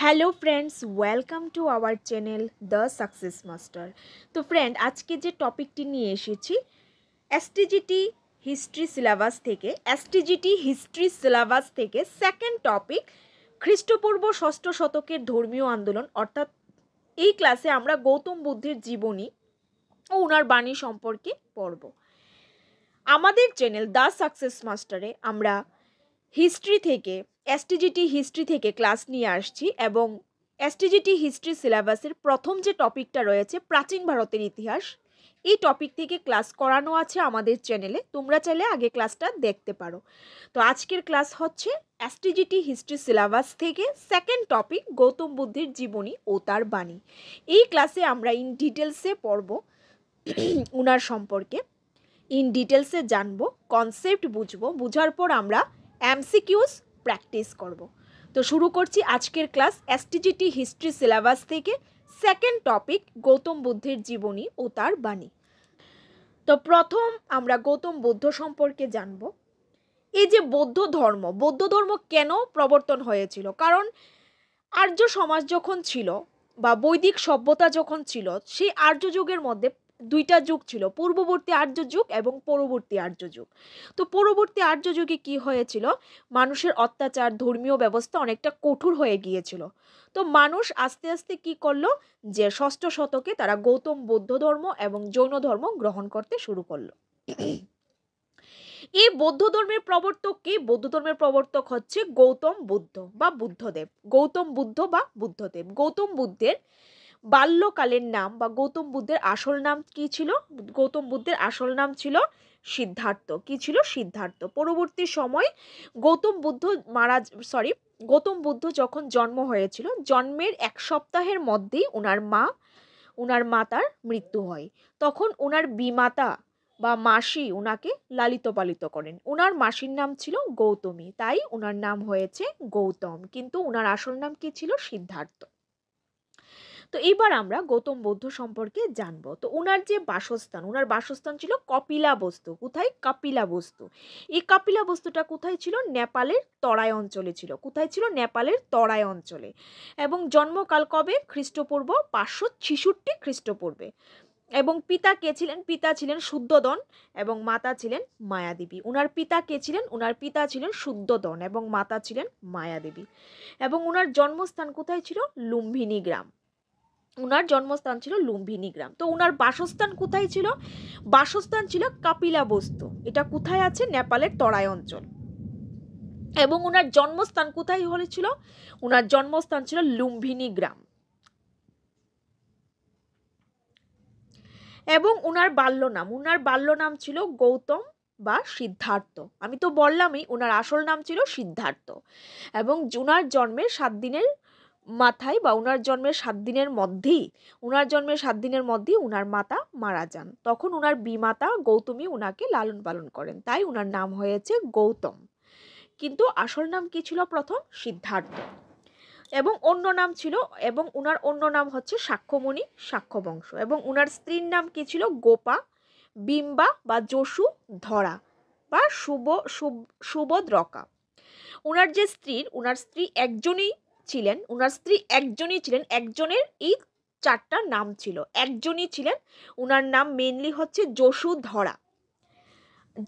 Hello friends, welcome to our channel the success master. তো friend, আজকে যে টপিকটি নিয়ে এসেছি এসটিজিটি হিস্ট্রি সিলেবাস থেকে এসটিজিটি হিস্ট্রি সিলেবাস থেকে সেকেন্ড টপিক খ্রিস্টপূর্ব ষষ্ঠ শতকের ধর্মীয় আন্দোলন, অর্থাৎ এই ক্লাসে আমরা গৌতম বুদ্ধের জীবনী ও ওনার বাণী সম্পর্কে পড়ব। আমাদের চ্যানেল দ্য সাকসেস মাস্টারে আমরা হিস্ট্রি থেকে এসটিজিটি হিস্ট্রি থেকে ক্লাস নিয়ে আসছি এবং এসটিজিটি হিস্ট্রি সিলেবাসের প্রথম যে টপিকটা রয়েছে, প্রাচীন ভারতের ইতিহাস, এই টপিক থেকে ক্লাস করানো আছে আমাদের চ্যানেলে তোমরা চাইলে আগে ক্লাসটা দেখতে পারো। তো আজকের ক্লাস হচ্ছে এসটিজিটি হিস্ট্রি সিলেবাস থেকে সেকেন্ড টপিক গৌতম বুদ্ধের জীবনী ও তার বাণী। এই ক্লাসে আমরা ইন ডিটেলসে পড়ব উনার সম্পর্কে। ইন ডিটেলসে জানব কনসেপ্ট বুঝব, বুঝার পর আমরা এমসিকিউস প্র্যাকটিস করব। তো শুরু করছি আজকের ক্লাস এসটিজিটি হিস্ট্রি সিলেবাস থেকে সেকেন্ড টপিক গৌতম বুদ্ধের জীবনী ও তার বাণী। তো প্রথম আমরা গৌতম বুদ্ধ সম্পর্কে জানব। এই যে বৌদ্ধ ধর্ম বৌদ্ধ ধর্ম কেন প্রবর্তন হয়েছিল? কারণ আর্য সমাজ যখন ছিল বা বৈদিক সভ্যতা যখন ছিল, সেই আর্য যুগের মধ্যে দুইটা যুগ ছিল, পূর্ববর্তী আর্য যুগ এবং পরবর্তী আর্য যুগ। তো পরবর্তী আর্য যুগে কি হয়েছিল? মানুষের অত্যাচার, ধর্মীয় ব্যবস্থা অনেকটা কঠোর হয়ে গিয়েছিল। তো মানুষ আস্তে আস্তে কি করল? যে ষষ্ঠ শতকে তারা গৌতম বৌদ্ধ ধর্ম এবং জৈন ধর্ম গ্রহণ করতে শুরু করল। এই বৌদ্ধ ধর্মের প্রবর্তক কি? বৌদ্ধ ধর্মের প্রবর্তক হচ্ছে গৌতম বুদ্ধ বা বুদ্ধদেব। গৌতম বুদ্ধ বা বুদ্ধদেব। গৌতম বুদ্ধের বাল্যকালের নাম বা গৌতম বুদ্ধের আসল নাম কি ছিল? গৌতম বুদ্ধের আসল নাম ছিল সিদ্ধার্থ। কি ছিল? সিদ্ধার্থ। পরবর্তী সময় গৌতম বুদ্ধ মারা সরি গৌতম বুদ্ধ যখন জন্ম হয়েছিল, জন্মের এক সপ্তাহের মধ্যেই ওনার মা ওনার মাতার মৃত্যু হয়। তখন ওনার বিমাতা বা মাসি ওনাকে লালিত পালিত করেন। ওনার মাসির নাম ছিল গৌতমী, তাই ওনার নাম হয়েছে গৌতম। কিন্তু ওনার আসল নাম কি ছিল? সিদ্ধার্থ। তো এইবার আমরা গৌতম বৌদ্ধ সম্পর্কে জানব। তো ওনার যে বাসস্থান ওনার বাসস্থান ছিল কপিলা বস্তু। কোথায়? কাপিলা বস্তু। এই কাপিলা বস্তুটা কোথায় ছিল? নেপালের তরাই অঞ্চলে ছিল। কোথায় ছিল? নেপালের তরাই অঞ্চলে। এবং জন্মকাল কবে? খ্রিস্টপূর্ব পাঁচশো ছিষট্টি খ্রিস্টপূর্বে। এবং পিতা কে ছিলেন? পিতা ছিলেন শুদ্ধদন এবং মাতা ছিলেন মায়াদেবী। ওনার পিতা কে ছিলেন? ওনার পিতা ছিলেন শুদ্ধদন এবং মাতা ছিলেন মায়াদেবী। এবং ওনার জন্মস্থান কোথায় ছিল? লুম্বিনী গ্রাম। উনার জন্মস্থান ছিল লুম্বিনী গ্রাম। তো উনার বাসস্থান কোথায় ছিল? বাসস্থান ছিল কাপিলা বস্তু। এটা কোথায় আছে? নেপালের তরাই অঞ্চল। এবং উনার জন্মস্থান কোথায় হয়েছিল উনার জন্মস্থান ছিল লুম্বিনী গ্রাম। এবং উনার বাল্য নাম। উনার বাল্য নাম ছিল গৌতম বা সিদ্ধার্থ। আমি তো বললামই ওনার আসল নাম ছিল সিদ্ধার্থ। এবং জুনার জন্মের সাত দিনের মাথায় বা উনার জন্মের সাত দিনের মধ্যেই, উনার জন্মের সাত দিনের মধ্যেই উনার মাতা মারা যান। তখন উনার বিমাতা গৌতমী উনাকে লালন পালন করেন। তাই উনার নাম হয়েছে গৌতম। কিন্তু আসল নাম কি ছিল প্রথম? সিদ্ধার্থ। এবং অন্য নাম ছিল, এবং উনার অন্য নাম হচ্ছে সাক্ষ্যমণি, সাক্ষ্যবংশ। এবং উনার স্ত্রীর নাম কি ছিল? গোপা, বিম্বা বা যশু ধরা বা শুভ সুবোধরকা উনার যে স্ত্রীর, উনার স্ত্রী একজনই ছিলেন ওনার স্ত্রী একজনই ছিলেন, একজনের এই চারটা নাম ছিল। একজনই ছিলেন ওনার নাম মেনলি হচ্ছে যশুধরা।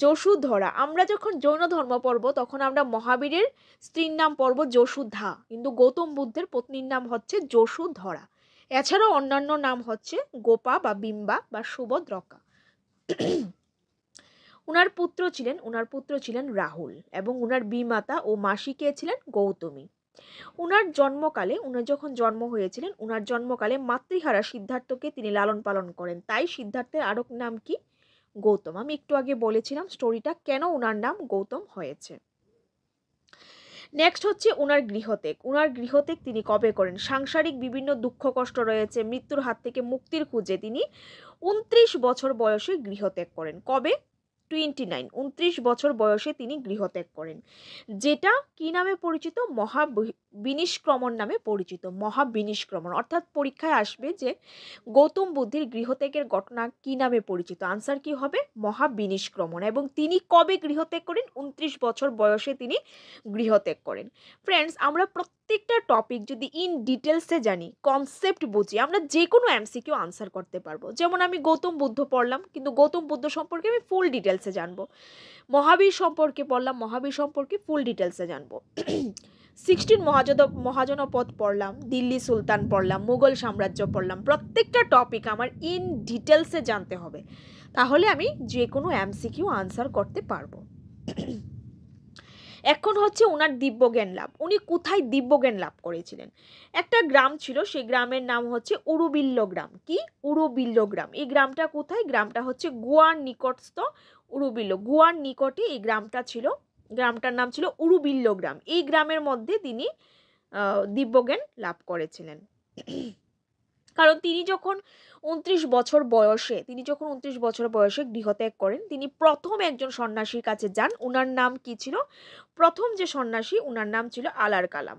যশুধরা, আমরা যখন জৈন ধর্ম পড়ব, তখন আমরা মহাবীরের স্ত্রীর নাম পড়ব যশুধা, কিন্তু গৌতম বুদ্ধের পত্নীর নাম হচ্ছে যশুধরা। এছাড়াও অন্যান্য নাম হচ্ছে গোপা বা বিম্বা বা সুভদ্রকা। উনার পুত্র ছিলেন, উনার পুত্র ছিলেন রাহুল এবং উনার বিমাতা ও মাসি কে ছিলেন গৌতমী। উনার জন্মকালে উনার যখন জন্ম হয়েছিলেন, উনার জন্মকালে মাতৃহারা সিদ্ধার্থকে তিনি লালন পালন করেন। তাই সিদ্ধার্থের আরক নাম কি? গৌতম। আমি একটু আগে বলেছিলাম স্টোরিটা কেন উনার নাম গৌতম হয়েছে। নেক্সট হচ্ছে উনার গৃহত্যাগ। উনার গৃহত্যাগ তিনি কবে করেন? সাংসারিক বিভিন্ন দুঃখ কষ্ট রয়েছে, মৃত্যুর হাত থেকে মুক্তির খুঁজে তিনি উনত্রিশ বছর বয়সে গৃহত্যাগ করেন। কবে? টোয়েন্টি নাইন উনত্রিশ বছর বয়সে তিনি গৃহত্যাগ করেন। যেটা কি নামে পরিচিত? মহা বিনিষ্ক্রমণ নামে পরিচিত, মহাবিনিষ্ক্রমণ। অর্থাৎ পরীক্ষায় আসবে যে গৌতম বুদ্ধির গৃহত্যাগের ঘটনা কি নামে পরিচিত? আনসার কি হবে? মহাবিনিষ্ক্রমণ। এবং তিনি কবে গৃহত্যাগ করেন? উনত্রিশ বছর বয়সে তিনি গৃহত্যাগ করেন। ফ্রেন্ডস আমরা প্রত্যেকটা টপিক যদি ইন ডিটেলসে জানি কনসেপ্ট বুঝি, আমরা যে কোনো এমসিকিউ আনসার করতে পারব। যেমন আমি গৌতম বুদ্ধ পড়লাম, কিন্তু গৌতম বুদ্ধ সম্পর্কে আমি ফুল ডিটেলসে জানব। মহাবীর সম্পর্কে পড়লাম, মহাবীর সম্পর্কে ফুল ডিটেলসে জানব। সিক্সটিন মহাজদ মহাজনপদ পড়লাম, দিল্লি সুলতান পড়লাম, মুঘল সাম্রাজ্য পড়লাম, প্রত্যেকটা টপিক আমার ইন ডিটেলসে জানতে হবে। তাহলে আমি যে কোনো এমসিকিউ আনসার করতে পারব। এখন হচ্ছে ওনার দিব্যজ্ঞান লাভ। উনি কোথায় দিব্যজ্ঞান লাভ করেছিলেন? একটা গ্রাম ছিল, সেই গ্রামের নাম হচ্ছে উরুবিল্ল গ্রাম কি? উরুবিল্ল গ্রাম এই গ্রামটা কোথায়? গ্রামটা হচ্ছে গোয়ার নিকটস্থ উরুবিল্ল গোয়ার নিকটে এই গ্রামটা ছিল গ্রামটার নাম ছিল উরুবিল্ল গ্রাম। এই গ্রামের মধ্যে তিনি দিব্যজ্ঞান লাভ করেছিলেন। কারণ তিনি যখন উনত্রিশ বছর বয়সে, তিনি যখন উনত্রিশ বছর বয়সে গৃহত্যাগ করেন, তিনি প্রথম একজন সন্ন্যাসীর কাছে যান। উনার নাম কি ছিল? প্রথম যে সন্ন্যাসী, উনার নাম ছিল আলার কালাম।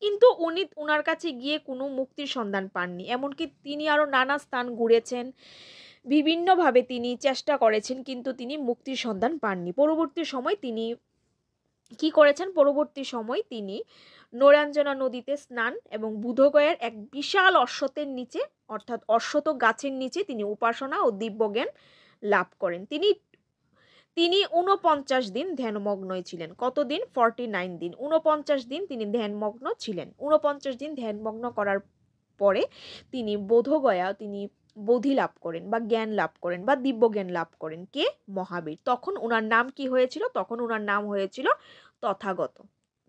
কিন্তু উনি, উনার কাছে গিয়ে কোনো মুক্তির সন্ধান পাননি। এমনকি তিনি আরও নানা স্থান ঘুরেছেন। বিভিন্নভাবে তিনি চেষ্টা করেছেন, কিন্তু তিনি মুক্তির সন্ধান পাননি। পরবর্তী সময় তিনি কি করেছেন? পরবর্তী সময় তিনি নোরাঞ্জনা নদীতে স্নান এবং বুধগয়ের এক বিশাল অশ্বতের নিচে, অর্থাৎ অশ্বত গাছের নিচে তিনি উপাসনা ও দিব্যজ্ঞান লাভ করেন। তিনি তিনি উনপঞ্চাশ দিন ধ্যানমগ্নই ছিলেন। কতদিন? ফর্টি নাইন দিন। উনপঞ্চাশ দিন তিনি ধ্যানমগ্ন ছিলেন। উনপঞ্চাশ দিন ধ্যানমগ্ন করার পরে তিনি বোধগয়া তিনি বোধি লাভ করেন বা জ্ঞান লাভ করেন বা দিব্য জ্ঞান লাভ করেন কে? মহাবীর। তখন ওনার নাম কি হয়েছিল? তখন ওনার নাম হয়েছিল তথাগত।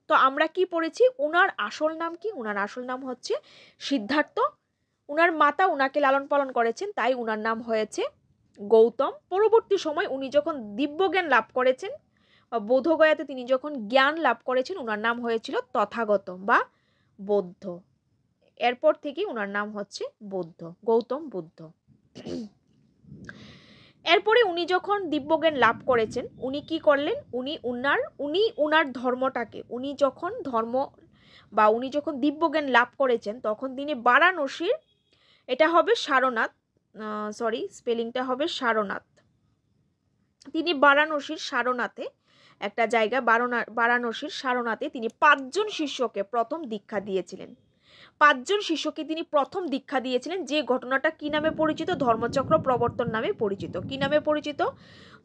তো আমরা কি পড়েছি? ওনার আসল নাম কি? ওনার আসল নাম হচ্ছে সিদ্ধার্থ। ওনার মাতা ওনাকে লালন পালন করেছেন, তাই ওনার নাম হয়েছে গৌতম। পরবর্তী সময় উনি যখন দিব্যজ্ঞান লাভ করেছেন, বা বোধগয়াতে তিনি যখন জ্ঞান লাভ করেছেন ওনার নাম হয়েছিল তথাগত বা বৌদ্ধ। এরপর থেকেই ওনার নাম হচ্ছে বৌদ্ধ, গৌতম বুদ্ধ। এরপরে উনি যখন দিব্যজ্ঞান লাভ করেছেন, উনি কি করলেন? উনি উনার উনি উনার ধর্মটাকে, উনি যখন ধর্ম বা উনি যখন দিব্যজ্ঞান লাভ করেছেন, তখন তিনি বারাণসীর, এটা হবে সারনাথ সরি স্পেলিংটা হবে সারনাথ। তিনি বারাণসীর সারনাথে, একটা জায়গা বারাণা বারাণসীর সারনাথে তিনি পাঁচজন শিষ্যকে প্রথম দীক্ষা দিয়েছিলেন। পাঁচজন শিষ্যকে তিনি প্রথম দীক্ষা দিয়েছিলেন। যে ঘটনাটা কি নামে পরিচিত? ধর্মচক্র প্রবর্তন নামে পরিচিত। কি নামে পরিচিত?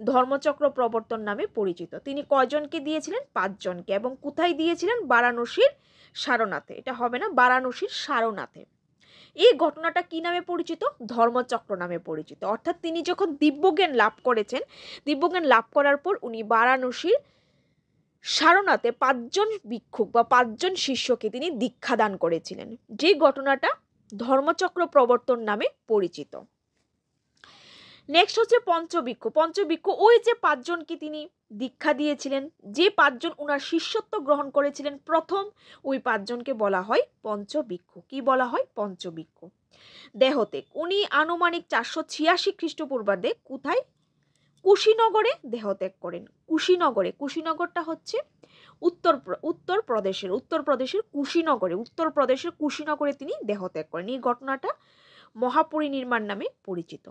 ধর্মচক্র প্রবর্তন নামে পরিচিত। তিনি কয়জনকে দিয়েছিলেন? পাঁচজনকে। এবং কোথায় দিয়েছিলেন? বারাণসীর সারনাথে। এটা হবে না, বারাণসীর সারনাথে। এই ঘটনাটা কি নামে পরিচিত? ধর্মচক্র নামে পরিচিত। অর্থাৎ তিনি যখন দিব্যজ্ঞান লাভ করেছেন, দিব্যজ্ঞান লাভ করার পর উনি বারাণসীর সারনাথে পাঁচজন ভিক্ষুক বা পাঁচজন শিষ্যকে তিনি দীক্ষাদান করেছিলেন। যে ঘটনাটা ধর্মচক্র প্রবর্তন নামে পরিচিত। নেক্সট হচ্ছে পঞ্চবিক্ষ পঞ্চবিক্ষ ওই যে পাঁচজনকে তিনি দীক্ষা দিয়েছিলেন, যে পাঁচজন ওনার শিষ্যত্ব গ্রহণ করেছিলেন, প্রথম ওই পাঁচজনকে বলা হয় পঞ্চবিক্ষ কি বলা হয়? পঞ্চবিক্ষ দেহতেক উনি আনুমানিক চারশো ছিয়াশি খ্রিস্টপূর্বাব্দে কোথায় কুশীনগরে দেহত্যাগ করেন। কুশীনগরে, কুশীনগরটা হচ্ছে উত্তর উত্তর প্রদেশের উত্তর প্রদেশের কুশীনগরে, উত্তর প্রদেশের কুশীনগরে তিনি দেহত্যাগ করেন। এই ঘটনাটা মহাপরিনির্মাণ নামে পরিচিত।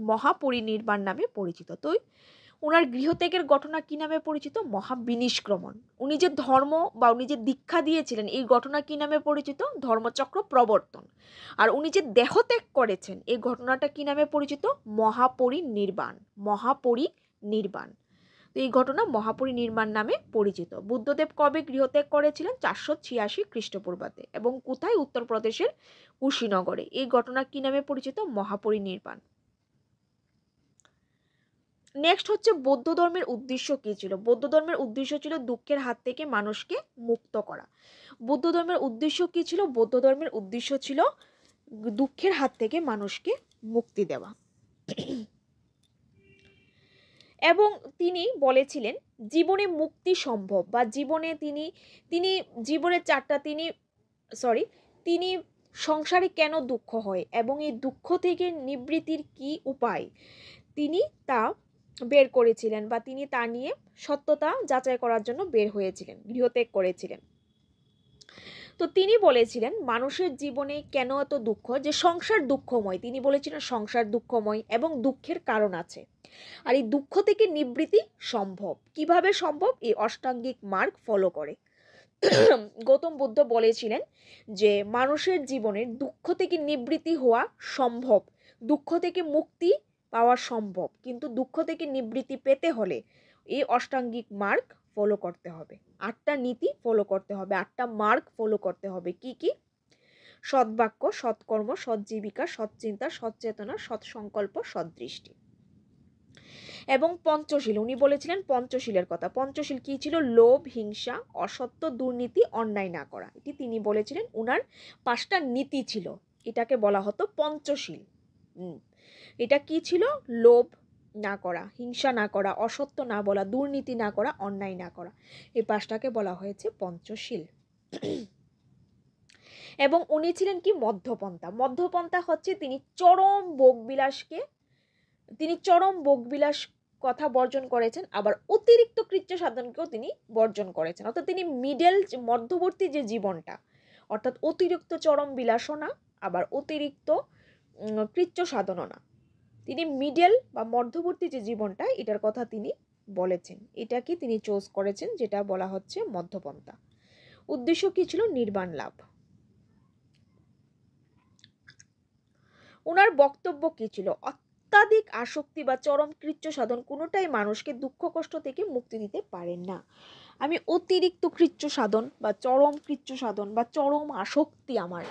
মহাপরিনির্বাণ নামে পরিচিত। তো ওনার গৃহত্যাগের ঘটনা কী নামে পরিচিত? মহাবিনিষ্ক্রমণ। উনি যে ধর্ম বা উনি যে দীক্ষা দিয়েছিলেন, এই ঘটনা কী নামে পরিচিত? ধর্মচক্র প্রবর্তন। আর উনি যে দেহত্যাগ করেছেন, এই ঘটনাটা কী নামে পরিচিত? মহাপরিনির্বাণ। মহাপরিনির্বাণ। তো এই ঘটনা মহাপরিনির্মাণ নামে পরিচিত। বুদ্ধদেব কবে গৃহত্যাগ করেছিলেন? চারশো ছিয়াশি খ্রিস্টপূর্বাতে এবং কোথায়? উত্তরপ্রদেশের কুশীনগরে। এই ঘটনা কী নামে পরিচিত? মহাপরিনির্বাণ। নেক্সট হচ্ছে বৌদ্ধ ধর্মের উদ্দেশ্য কী ছিল? বৌদ্ধ ধর্মের উদ্দেশ্য ছিল দুঃখের হাত থেকে মানুষকে মুক্ত করা। বৌদ্ধ ধর্মের উদ্দেশ্য কী ছিল? বৌদ্ধ ধর্মের উদ্দেশ্য ছিল দুঃখের হাত থেকে মানুষকে মুক্তি দেওয়া। এবং তিনি বলেছিলেন, জীবনে মুক্তি সম্ভব বা জীবনে তিনি তিনি জীবনের চারটা তিনি সরি তিনি সংসারে কেন দুঃখ হয় এবং এই দুঃখ থেকে নিবৃত্তির কি উপায়? তিনি তা বের করেছিলেন বা তিনি তা নিয়ে সত্যতা যাচাই করার জন্য বের হয়েছিলেন, গৃহত্যাগ করেছিলেন। তো তিনি বলেছিলেন, মানুষের জীবনে কেন এত দুঃখ? যে সংসার দুঃখময়, তিনি বলেছিলেন সংসার দুঃখময় এবং দুঃখের কারণ আছে। আর এই দুঃখ থেকে নিবৃত্তি সম্ভব। কীভাবে সম্ভব? এই অষ্টাঙ্গিক মার্গ ফলো করে। গৌতম বুদ্ধ বলেছিলেন যে, মানুষের জীবনের দুঃখ থেকে নিবৃত্তি হওয়া সম্ভব। দুঃখ থেকে মুক্তি পাওয়া সম্ভব। কিন্তু দুঃখ থেকে নিবৃত্তি পেতে হলে এই অষ্টাঙ্গিক মার্গ ফলো করতে হবে। আটটা নীতি ফলো করতে হবে। আটটা মার্গ ফলো করতে হবে। কি কি? সৎবাক্য, সৎকর্ম, সৎজীবিকা, সৎচিন্তা, সৎচেতনা, সৎসংকল্প, সৎদৃষ্টি। এবং পঞ্চশীল, উনি বলেছিলেন পঞ্চশীলের কথা। পঞ্চশীল কি ছিল? লোভ, হিংসা, অসত্য, দুর্নীতি, অন্যায় না করা। এটি তিনি বলেছিলেন, উনার পাঁচটা নীতি ছিল। এটাকে বলা হতো পঞ্চশীল। এটা কি ছিল? লোভ না করা, হিংসা না করা, অসত্য না বলা, দুর্নীতি না করা, অন্যায় না করা। এই পাঁচটাকে বলা হয়েছে পঞ্চশীল। এবং উনি ছিলেন কি? মধ্যপন্থা। মধ্যপন্থা হচ্ছে তিনি চরম বিলাসকে তিনি চরম বিলাস কথা বর্জন করেছেন, আবার অতিরিক্ত কৃত্য সাধনকেও তিনি বর্জন করেছেন। অর্থাৎ তিনি মিডল মধ্যবর্তী যে জীবনটা, অর্থাৎ অতিরিক্ত চরম বিলাসও না আবার অতিরিক্ত কৃত্য সাধনও না তিনি মিডল বা মধ্যবর্তী যে জীবনটা, এটার কথা তিনি বলেছেন। এটাকে তিনি চোজ করেছেন, যেটা বলা হচ্ছে মধ্যপন্থা। উদ্দেশ্য কি ছিল? নির্বাণ লাভ। ওনার বক্তব্য কী ছিল? অত্যাধিক আসক্তি বা চরম কৃচ্ছ সাধন কোনোটাই মানুষকে দুঃখ কষ্ট থেকে মুক্তি দিতে পারেন না। আমি অতিরিক্ত কৃচ্ছ সাধন বা চরম কৃচ্ছ সাধন বা চরম আসক্তি আমার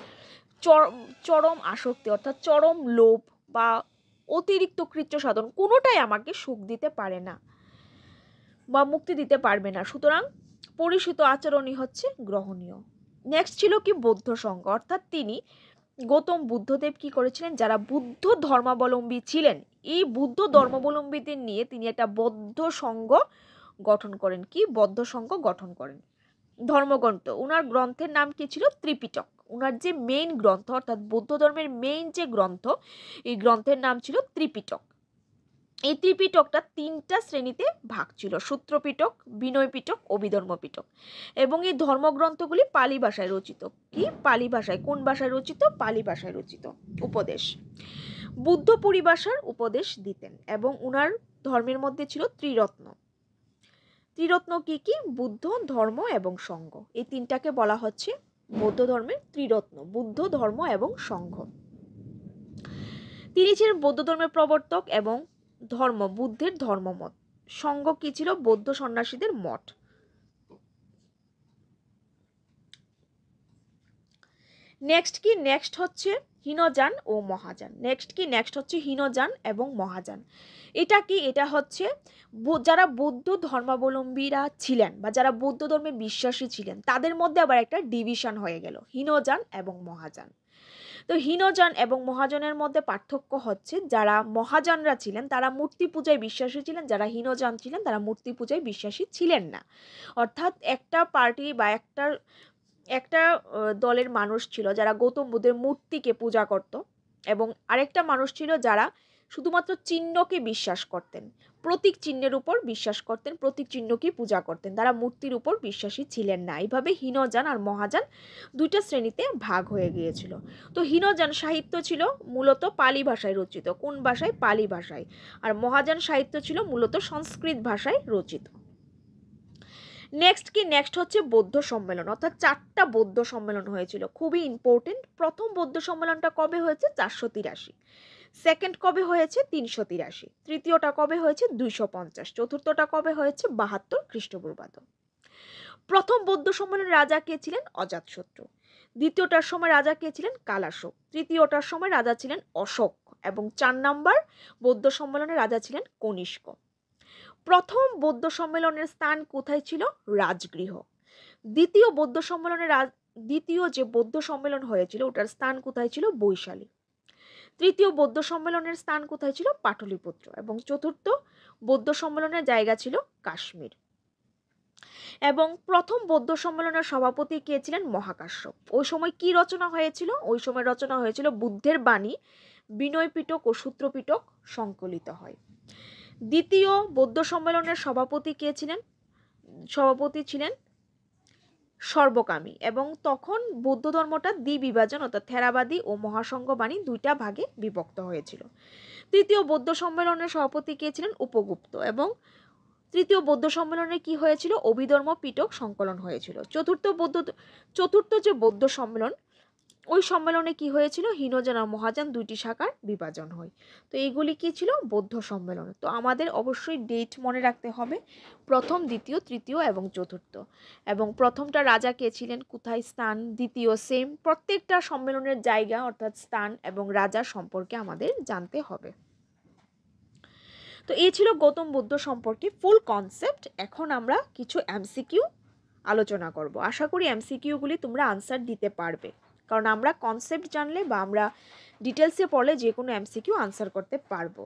চরম আসক্তি অর্থাৎ চরম লোভ বা অতিরিক্ত কৃচ্ছ সাধন কোনোটাই আমাকে সুখ দিতে পারে না বা মুক্তি দিতে পারবে না। সুতরাং পরিচিত আচরণই হচ্ছে গ্রহণীয়। নেক্সট ছিল কি? বৌদ্ধ সংঘ। অর্থাৎ তিনি গৌতম বুদ্ধদেব কি করেছিলেন? যারা বুদ্ধ ধর্মাবলম্বী ছিলেন, এই বুদ্ধ ধর্মাবলম্বীদের নিয়ে তিনি একটা বৌদ্ধ সংঘ গঠন করেন। কি? বৌদ্ধ সংঘ গঠন করেন। ধর্মগ্রন্থ। ওনার গ্রন্থের নাম কি ছিল? ত্রিপিটক। ওনার যে মেইন গ্রন্থ, অর্থাৎ বৌদ্ধ ধর্মের মেইন যে গ্রন্থ, এই গ্রন্থের নাম ছিল ত্রিপিটক। এই ত্রিপিটকটা তিনটা শ্রেণীতে ভাগ ছিল, সূত্রপিটক বিনয় পিটক অভিধর্ম পিটক এবং এই ধর্মগ্রন্থগুলি পালি ভাষায় রচিত। কি? পালি ভাষায়। কোন ভাষায় রচিত? পালি ভাষায় রচিত। উপদেশ। বুদ্ধ পরিভাষার উপদেশ দিতেন এবং উনার ধর্মের মধ্যে ছিল ত্রিরত্ন। ত্রিরত্ন কি কি? বুদ্ধ, ধর্ম এবং সঙ্গ। এই তিনটাকে বলা হচ্ছে বৌদ্ধ ধর্মের ত্রিরত্ন, বুদ্ধ ধর্ম এবং সংঘ। তিনি ছিলেন বৌদ্ধ ধর্মের প্রবর্তক এবং ধর্ম, বুদ্ধের ধর্মমত। সংঘ কি ছিল? বৌদ্ধ সন্ন্যাসীদের মঠ। নেক্সট কি? নেক্সট হচ্ছে হীনযান ও মহাযান। নেক্সট কি? নেক্সট হচ্ছে হীনযান এবং মহাযান। এটা কি? এটা হচ্ছে যারা বৌদ্ধ ধর্মাবলম্বীরা ছিলেন বা যারা বৌদ্ধ ধর্মে বিশ্বাসী ছিলেন, তাদের মধ্যে আবার একটা ডিভিশন হয়ে গেল, হীনযান এবং মহাযান। তো হীনযান এবং মহাজনের মধ্যে পার্থক্য হচ্ছে, যারা মহাজনরা ছিলেন, তারা মূর্তি পূজায় বিশ্বাসী ছিলেন, যারা হীনযান ছিলেন, তারা মূর্তি পূজায় বিশ্বাসী ছিলেন না। অর্থাৎ একটা পার্টি বা একটা একটা দলের মানুষ ছিল যারা গৌতম বুদ্ধের মূর্তিকে পূজা করত এবং আরেকটা মানুষ ছিল যারা শুধুমাত্র চিহ্নকে বিশ্বাস করতেন। প্রতীক চিহ্নের উপর বিশ্বাস করতেন, প্রতীক চিহ্নকে পূজা করতেন। তারা মূর্তির উপর বিশ্বাসী ছিলেন না। এইভাবে হীনযান আর মহাযান দুইটা শ্রেণীতে ভাগ হয়ে গিয়েছিল। তো হীনযান সাহিত্য ছিল মূলত পালি ভাষায় রচিত। কোন ভাষায়? পালি ভাষায়। আর মহাযান সাহিত্য ছিল মূলত সংস্কৃত ভাষায় রচিত। নেক্সট কি? নেক্সট হচ্ছে বৌদ্ধ সম্মেলন। অর্থাৎ চারটা বৌদ্ধ সম্মেলন হয়েছিল। খুবই ইম্পর্টেন্ট প্রথম বৌদ্ধ সম্মেলনটা কবে হয়েছে? চারশো তিরাশি। সেকেন্ড কবে হয়েছে? তিনশো তিরাশি। তৃতীয়টা কবে হয়েছে? দুইশো পঞ্চাশ। চতুর্থটা কবে হয়েছে? বাহাত্তর খ্রিস্টপূর্বাব্দ। প্রথম বৌদ্ধ সম্মেলনের রাজা কে ছিলেন? অজাতশত্রু দ্বিতীয়টার সময় রাজা কে ছিলেন? কালাশোক। তৃতীয়টার সময় রাজা ছিলেন অশোক এবং চার নাম্বার বৌদ্ধ সম্মেলনের রাজা ছিলেন কনিষ্ক। প্রথম বৌদ্ধ সম্মেলনের স্থান কোথায় ছিল? রাজগৃহ। দ্বিতীয় বৌদ্ধ সম্মেলনের দ্বিতীয় যে বৌদ্ধ সম্মেলন হয়েছিল, ওটার স্থান কোথায় ছিল? বৈশালী। তৃতীয় বৌদ্ধ সম্মেলনের স্থান কোথায় ছিল? পাটলিপুত্র। এবং চতুর্থ বৌদ্ধ সম্মেলনের জায়গা ছিল কাশ্মীর। এবং প্রথম বৌদ্ধ সম্মেলনের সভাপতি কে ছিলেন? মহাকাশ্যপ। ওই সময় কি রচনা হয়েছিল? ওই সময় রচনা হয়েছিল বুদ্ধের বাণী বিনয় পিটক ও সূত্রপিটক সংকলিত হয়। দ্বিতীয় বৌদ্ধ সম্মেলনের সভাপতি কে ছিলেন? সভাপতি ছিলেন সর্বকামী এবং তখন বৌদ্ধ ধর্মটা দ্বিবিভাজন অর্থাৎ থেরাবাদী ও মহাসংঘবাণী দুইটা ভাগে বিভক্ত হয়েছিল। তৃতীয় বৌদ্ধ সম্মেলনের সভাপতি কে ছিলেন? উপগুপ্ত এবং তৃতীয় বৌদ্ধ সম্মেলনে কি হয়েছিল? অভিধর্ম পিটক সংকলন হয়েছিল। চতুর্থ বৌদ্ধ, চতুর্থ যে বৌদ্ধ সম্মেলন ওই সম্মেলনে কি হয়েছিল? হীনযান আর মহাযান দুইটি শাখার বিভাজন হয়। তো এইগুলি কি ছিল? বৌদ্ধ সম্মেলন। তো আমাদের অবশ্যই ডেট মনে রাখতে হবে। প্রথম, দ্বিতীয়, তৃতীয় এবং চতুর্থ। এবং প্রথমটা রাজা কে ছিলেন? কোথায় স্থান? দ্বিতীয় সেম প্রত্যেকটা সম্মেলনের জায়গা অর্থাৎ স্থান এবং রাজা সম্পর্কে আমাদের জানতে হবে। তো এই ছিল গৌতম বুদ্ধ সম্পর্কে ফুল কনসেপ্ট এখন আমরা কিছু এমসিকিউ আলোচনা করব। আশা করি এমসিকিউগুলি তোমরা আনসার দিতে পারবে। কারণ আমরা কনসেপ্ট জানলে বা আমরা ডিটেলসে পড়লে যে কোনো এমসিকিউ আনসার করতে পারব।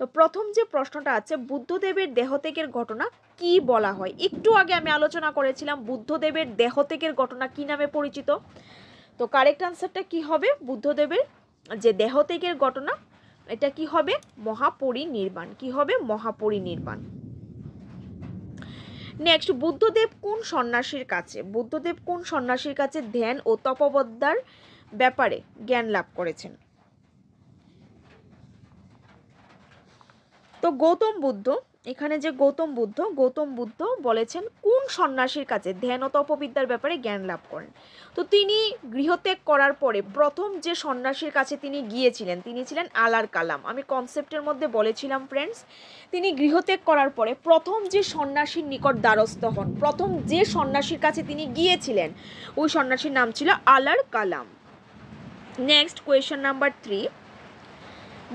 তো প্রথম যে প্রশ্নটা আছে, বুদ্ধদেবের দেহত্যাগের ঘটনা কি বলা হয়? একটু আগে আমি আলোচনা করেছিলাম, বুদ্ধদেবের দেহত্যাগের ঘটনা কি নামে পরিচিত? তো কারেক্ট আনসারটা কি হবে? বুদ্ধদেবের যে দেহত্যাগের ঘটনা, এটা কি হবে? মহাপরিনির্বাণ। কি হবে? মহাপরিনির্বাণ। নেক্সট বুদ্ধদেব কোন সন্ন্যাসীর কাছে? বুদ্ধদেব কোন সন্ন্যাসীর কাছে ধ্যান ও তপবদ্যার ব্যাপারে জ্ঞান লাভ করেছেন? তো গৌতম বুদ্ধ এখানে যে গৌতম বুদ্ধ গৌতম বুদ্ধ বলেছেন, কোন সন্ন্যাসীর কাছে ধ্যান ও তপবিদ্যার ব্যাপারে জ্ঞান লাভ করেন? তো তিনি গৃহত্যাগ করার পরে প্রথম যে সন্ন্যাসীর কাছে তিনি গিয়েছিলেন, তিনি ছিলেন আলার কালাম। আমি কনসেপ্টের মধ্যে বলেছিলাম ফ্রেন্ডস তিনি গৃহত্যাগ করার পরে প্রথম যে সন্ন্যাসীর নিকট দ্বারস্থ হন, প্রথম যে সন্ন্যাসীর কাছে তিনি গিয়েছিলেন, ওই সন্ন্যাসীর নাম ছিল Alara Kalama. Next question number three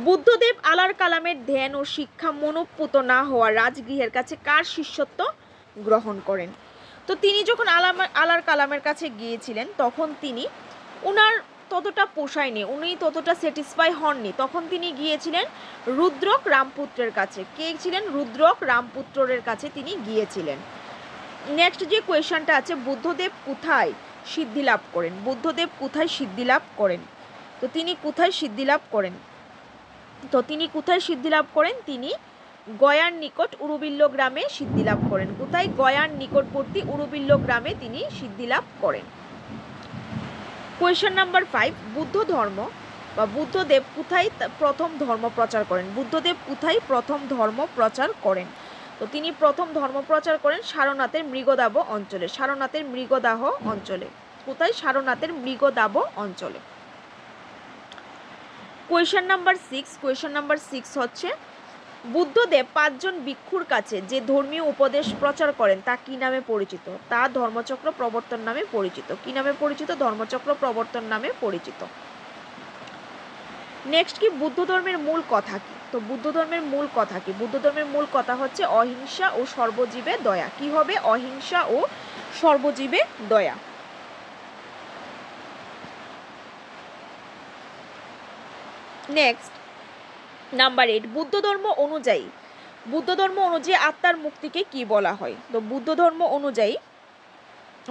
Buddhadev Alara কালামের ধ্যান ও শিক্ষা মনোপুত না হওয়া রাজগৃহের কাছে কার শিষ্যত্ব গ্রহণ করেন? তো তিনি যখন আলাম, আলার কালামের কাছে গিয়েছিলেন, তখন তিনি ওনার ততটা পোষায়নি উনি ততটা স্যাটিসফাই হননি। তখন তিনি গিয়েছিলেন রুদ্রক রামপুত্রের কাছে। কে ছিলেন? রুদ্রক রামপুত্রের কাছে তিনি গিয়েছিলেন। নেক্সট যে কোয়েশনটা আছে, বুদ্ধদেব কোথায় সিদ্ধি লাভ করেন? বুদ্ধদেব কোথায় সিদ্ধি লাভ করেন? তো তিনি কোথায় সিদ্ধি লাভ করেন? তো তিনি কোথায় সিদ্ধি লাভ করেন? তিনি গয়ার নিকট উরুবিল্ল গ্রামে সিদ্ধি লাভ করেন। কোথায়? গয়ার নিকটবর্তী উরুবিল্ল গ্রামে তিনি সিদ্ধি লাভ করেন। কোয়েশন নাম্বার ফাইভ বুদ্ধ ধর্ম বা বুদ্ধদেব কোথায় প্রথম ধর্ম প্রচার করেন? বুদ্ধদেব কোথায় প্রথম ধর্ম প্রচার করেন? তো তিনি প্রথম ধর্ম প্রচার করেন সারনাথের মৃগদাব অঞ্চলে, সারনাথের মৃগদাহ অঞ্চলে। কোথায়? সারনাথের মৃগদাব অঞ্চলে। Question number six question number six হচ্ছে, বুদ্ধদেব পাঁচজন ভিক্ষুর কাছে যে ধর্মীয় উপদেশ প্রচার করেন, তা কি নামে পরিচিত? তা ধর্মচক্র প্রবর্তন নামে পরিচিত। কি নামে পরিচিত? ধর্মচক্র প্রবর্তন নামে পরিচিত। নেক্সট কি বুদ্ধ ধর্মের মূল কথা কি? তো বুদ্ধ ধর্মের মূল কথা কি? বুদ্ধ ধর্মের মূল কথা হচ্ছে অহিংসা ও সর্বজীবে দয়া। কি হবে? অহিংসা ও সর্বজীবে দয়া। নেক্সট নাম্বার এইট বুদ্ধ ধর্ম অনুযায়ী। বুদ্ধ ধর্ম অনুযায়ী আত্মার মুক্তিকে কি বলা হয়? তো বুদ্ধ ধর্ম অনুযায়ী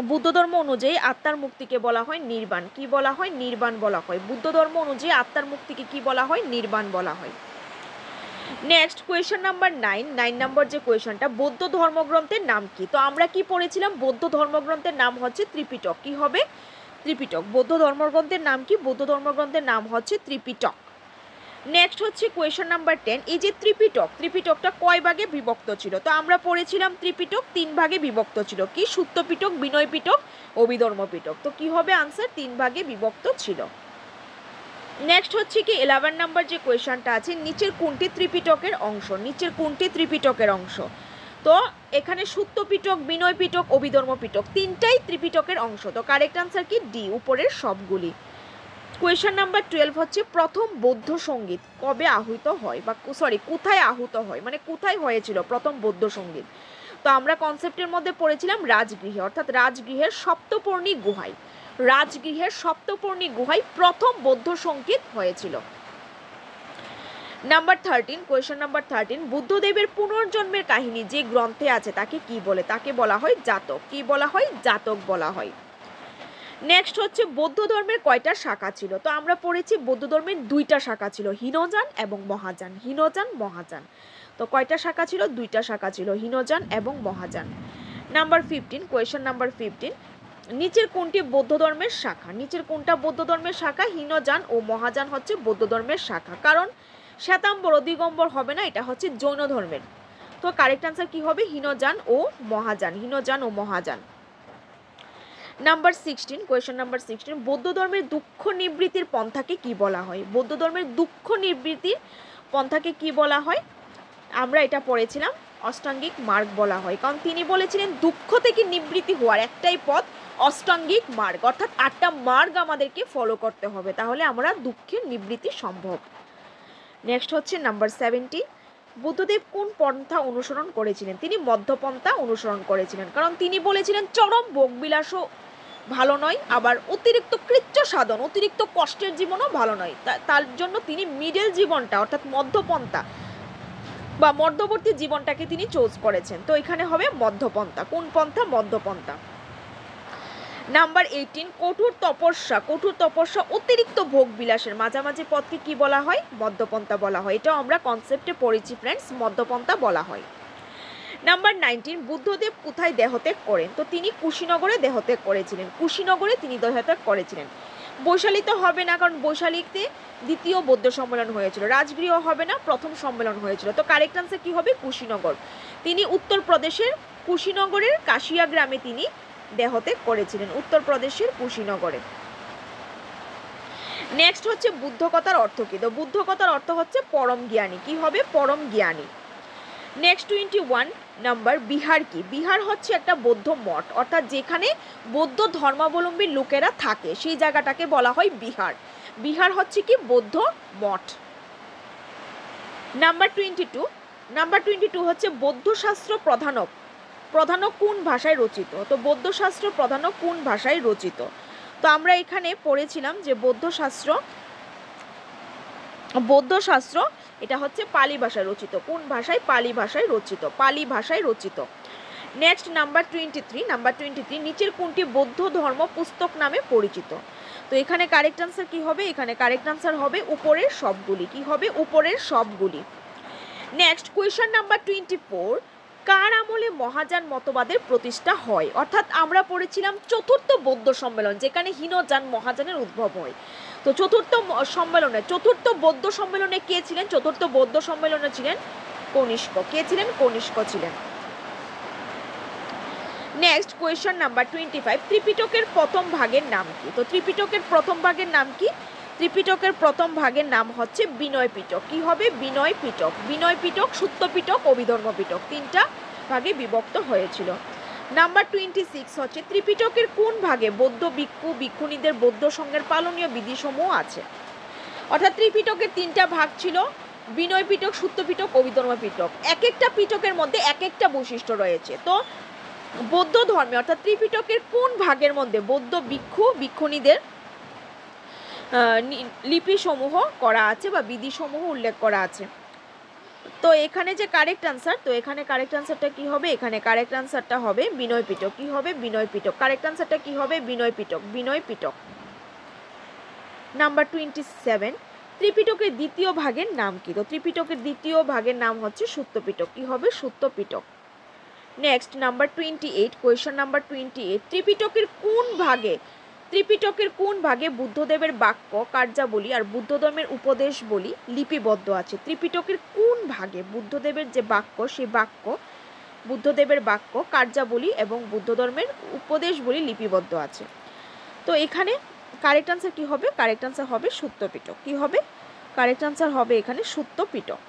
বুদ্ধ ধর্ম অনুযায়ী আত্মার মুক্তিকে বলা হয় নির্বাণ। কি বলা হয়? নির্বাণ বলা হয়। বুদ্ধ ধর্ম অনুযায়ী আত্মার মুক্তিকে কি বলা হয়? নির্বাণ বলা হয়। Next question number nine nine number যে কোয়েশনটা, বৌদ্ধ ধর্মগ্রন্থের নাম কি? তো আমরা কি পড়েছিলাম? বৌদ্ধ ধর্মগ্রন্থের নাম হচ্ছে ত্রিপিটক। কি হবে? ত্রিপিটক। বৌদ্ধ ধর্মগ্রন্থের নাম কি? বৌদ্ধ ধর্মগ্রন্থের নাম হচ্ছে ত্রিপিটক। নেক্সট হচ্ছে কোয়েশন নাম্বার টেন এই যে ত্রিপিটক, ত্রিপিটকটা কয় ভাগে বিভক্ত ছিল? তো আমরা পড়েছিলাম ত্রিপিটক তিন ভাগে বিভক্ত ছিল। কি? সূত্রপিটক বিনয় পিটক অভিধর্ম পিটক তো কি হবে আনসার তিন ভাগে বিভক্ত ছিল। নেক্সট হচ্ছে কি? ইলেভেন নাম্বার যে কোয়েশনটা আছে, নিচের কোনটি ত্রিপিটকের অংশ? নিচের কোনটি ত্রিপিটকের অংশ? তো এখানে সূত্রপিটক বিনয় পিটক অভিধর্ম পিটক তিনটাই ত্রিপিটকের অংশ। তো কারেক্ট আনসার কি? ডি উপরের সবগুলি। কোয়েশন নাম্বার টুয়েলভ হচ্ছে, প্রথম বৌদ্ধ সংগীত কবে আহুত হয় বা সরি কোথায় আহুত হয়? মানে কোথায় হয়েছিল প্রথম বৌদ্ধ সংগীত? তো আমরা কনসেপ্টের মধ্যে পড়েছিলাম রাজগৃহে, অর্থাৎ রাজগৃহের সপ্তপর্ণী গুহায়। রাজগৃহের সপ্তপর্ণী গুহায় প্রথম বৌদ্ধ সংগীত হয়েছিল। Number thirteen question number thirteen বুদ্ধদেবের পুনর্জন্মের কাহিনী যে গ্রন্থে আছে, তাকে কি বলে? তাকে বলা হয় জাতক। কি বলা হয়? জাতক বলা হয়। নেক্সট হচ্ছে বৌদ্ধ ধর্মের কয়টা শাখা ছিল? তো আমরা পড়েছি বৌদ্ধ ধর্মের দুইটা শাখা ছিল, হীনযান এবং মহাযান। হীনযান, মহাযান। তো কয়টা শাখা ছিল? দুইটা শাখা ছিল, হীনযান এবং Mahayana. Number fifteen question number fifteen নিচের কোনটি বৌদ্ধ ধর্মের শাখা? নিচের কোনটা বৌদ্ধ ধর্মের শাখা? হীনযান ও মহাযান হচ্ছে বৌদ্ধ ধর্মের শাখা। কারণ শ্বেতাম্বর ও দিগম্বর হবে না, এটা হচ্ছে জৈন ধর্মের। তো কারেক্ট আনসার কি হবে? হীনযান ও মহাযান। হীনযান ও Mahayana. Number sixteen question number sixteen বৌদ্ধ ধর্মের দুঃখ নিবৃত্তির পন্থাকে কি বলা হয়? বৌদ্ধ ধর্মের দুঃখ নিবৃত্তির পন্থাকে কি বলা হয়? আমরা এটা পড়েছিলাম, অষ্টাঙ্গিক মার্গ বলা হয়। কারণ তিনি বলেছিলেন, দুঃখ থেকে নিবৃত্তি হওয়ার একটাই পথ অষ্টাঙ্গিক মার্গ। অর্থাৎ আটটা মার্গ আমাদেরকে ফলো করতে হবে। তাহলে আমরা দুঃখের নিবৃত্তি সম্ভব। নেক্সট হচ্ছে নাম্বার সেভেন্টি বুদ্ধদেব কোন পন্থা অনুসরণ করেছিলেন? তিনি মধ্যপন্থা অনুসরণ করেছিলেন। কারণ তিনি বলেছিলেন, চরম ভোগবিলাসও ভালো নয়, আবার অতিরিক্ত কৃচ্ছ সাধন, অতিরিক্ত কষ্টের জীবনও ভালো নয়। তার জন্য তিনি মিডল জীবনটা, অর্থাৎ মধ্যপন্থা বা মধ্যবর্তী জীবনটাকে তিনি চোজ করেছেন। তো এখানে হবে মধ্যপন্থা। কোন পন্থা? মধ্যপন্থা। নাম্বার এইটিন কঠোর তপস্যা। কঠোর তপস্যা অতিরিক্ত ভোগ বিলাসের মাঝামাঝি পথকে কি বলা হয়? মধ্যপন্থা বলা হয়। এটাও আমরা কনসেপ্টে পড়েছি ফ্রেন্ডস মধ্যপন্থা বলা হয়। নাম্বার নাইনটিন বুদ্ধদেব কোথায় দেহত্যাগ করেন? তো তিনি কুশীনগরে দেহত্যাগ করেছিলেন। কুশীনগরে তিনি দেহত্যাগ করেছিলেন। বৈশালী তো হবে না, কারণ বৈশালীতে দ্বিতীয় বৌদ্ধ সম্মেলন হয়েছিল। রাজগৃহ হবে না, প্রথম সম্মেলন হয়েছিল। তো কারেক্ট আনসার কি হবে? কুশীনগর। তিনি উত্তরপ্রদেশের কুশীনগরের কাশিয়া গ্রামে তিনি দেহত্যাগ করেছিলেন, উত্তরপ্রদেশের কুশীনগরে। নেক্সট হচ্ছে বুদ্ধকতার অর্থ কি? তো বুদ্ধকতার অর্থ হচ্ছে পরম জ্ঞানী। কি হবে? পরম জ্ঞানী। Next twenty one number vihara কি বিহার হচ্ছে একটা বৌদ্ধ মঠ, অর্থাৎ যেখানে বৌদ্ধ ধর্মাবলম্বী লোকেরা থাকে, সেই জায়গাটাকে বলা হয় বিহার। বিহার হচ্ছে কি? বৌদ্ধ মঠ। Number twenty two number twenty two হচ্ছে বৌদ্ধশাস্ত্র প্রধানক। প্রধান কোন ভাষায় রচিত? তো বৌদ্ধশাস্ত্র প্রধানক কোন ভাষায় রচিত? তো আমরা এখানে পড়েছিলাম যে বৌদ্ধশাস্ত্র বৌদ্ধশাস্ত্র এটা হচ্ছে পালি ভাষায় রচিত। কোন ভাষায় পালি ভাষায় রচিত? পালি ভাষায় রচিত। Next number twenty three number twenty three নিচের কোনটি বৌদ্ধ ধর্ম পুস্তক নামে পরিচিত? তো এখানে কারেক্ট আনসার কি হবে? এখানে কারেক্ট আনসার হবে উপরের সবগুলি। কি হবে? উপরের সবগুলি। Next question number twenty four কার আমলে মহাযান মতবাদের প্রতিষ্ঠা হয়? অর্থাৎ আমরা পড়েছিলাম চতুর্থ বৌদ্ধ সম্মেলন, যেখানে হীনযান মহাযানের উদ্ভব হয়। তো চতুর্থ সম্মেলনে, চতুর্থ বৌদ্ধ সম্মেলনে কে ছিলেন? চতুর্থ বৌদ্ধ সম্মেলনে ছিলেন কনিষ্ক। কে ছিলেন? কনিষ্ক ছিলেন। Next question number twenty five ত্রিপিটকের প্রথম ভাগের নাম কি? তো ত্রিপিটকের প্রথম ভাগের নাম কি? ত্রিপিটকের প্রথম ভাগের নাম হচ্ছে বিনয় পিটক। কি হবে? বিনয় পিটক। বিনয় পিটক সূত্র পিটক, অভিধর্ম পিটক। তিনটা ভাগে বিভক্ত হয়েছিল। নাম্বার টোয়েন্টি সিক্স হচ্ছে, ত্রিপিটকের কোন ভাগে বৌদ্ধ ভিক্ষু, ভিক্ষুণীদের বৌদ্ধ সঙ্গের পালনীয় বিধিসমূহ আছে? অর্থাৎ ত্রিপিটকের তিনটা ভাগ ছিল বিনয় পিটক সূত্র পিটক অভিধর্ম পিটক। এক একটা পিটকের মধ্যে এক একটা বৈশিষ্ট্য রয়েছে। তো বৌদ্ধ ধর্মে, অর্থাৎ ত্রিপিটকের কোন ভাগের মধ্যে বৌদ্ধ ভিক্ষু, ভিক্ষুণীদের লিপিসমূহ করা আছে বা বিধিসমূহ উল্লেখ করা আছে? তো এখানে যে কারেক্ট আনসার তো এখানে কারেক্ট আনসারটা কি হবে? এখানে কারেক্ট আনসারটা হবে বিনয় পিটক। কি হবে? বিনয় পিটক। কারেক্ট আনসারটা কি হবে? Vinaya Pitaka. Vinaya Pitaka. Number twenty seven ত্রিপিটকের দ্বিতীয় ভাগের নাম কি? তো ত্রিপিটকের দ্বিতীয় ভাগের নাম হচ্ছে সূত্রপিটক। কি হবে? Sutta Pitaka. Next number twenty eight question number twenty eight ত্রিপিটকের কোন ভাগে ত্রিপিটকের কোন ভাগে বুদ্ধদেবের বাক্য, কার্যাবলী আর বুদ্ধ ধর্মের উপদেশ বলি লিপিবদ্ধ আছে? ত্রিপিটকের কোন ভাগে বুদ্ধদেবের যে বাক্য সেই বাক্য, বুদ্ধদেবের বাক্য, কার্যাবলী এবং বুদ্ধ ধর্মের উপদেশ বলি লিপিবদ্ধ আছে? তো এখানে কারেক্ট আনসার কি হবে? কারেক্ট আনসার হবে সূত্রপিটক কি হবে? কারেক্ট আনসার হবে এখানে সূত্রপিটক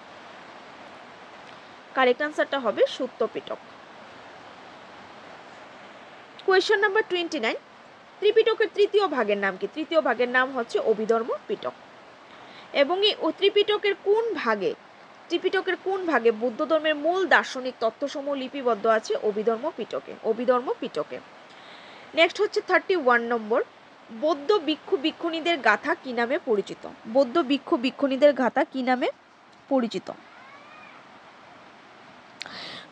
কারেক্ট আনসারটা হবে Sutta Pitaka question number twenty nine ত্রিপিটকের তৃতীয় ভাগের নাম কি? তৃতীয় ভাগের নাম হচ্ছে অভিধর্ম পিটক। এবং এই ত্রিপিটকের কোন ভাগে, ত্রিপিটকের কোন ভাগে বুদ্ধ ধর্মের মূল দার্শনিক তত্ত্বসমূহ লিপিবদ্ধ আছে? অভিধর্ম পিটকে অভিধর্ম পিটকে। নেক্সট হচ্ছে থার্টি ওয়ান নম্বর। বৌদ্ধ ভিক্ষু ভিক্ষুণীদের গাথা কি নামে পরিচিত? বৌদ্ধ ভিক্ষু ভিক্ষুণীদের গাথা কি নামে পরিচিত?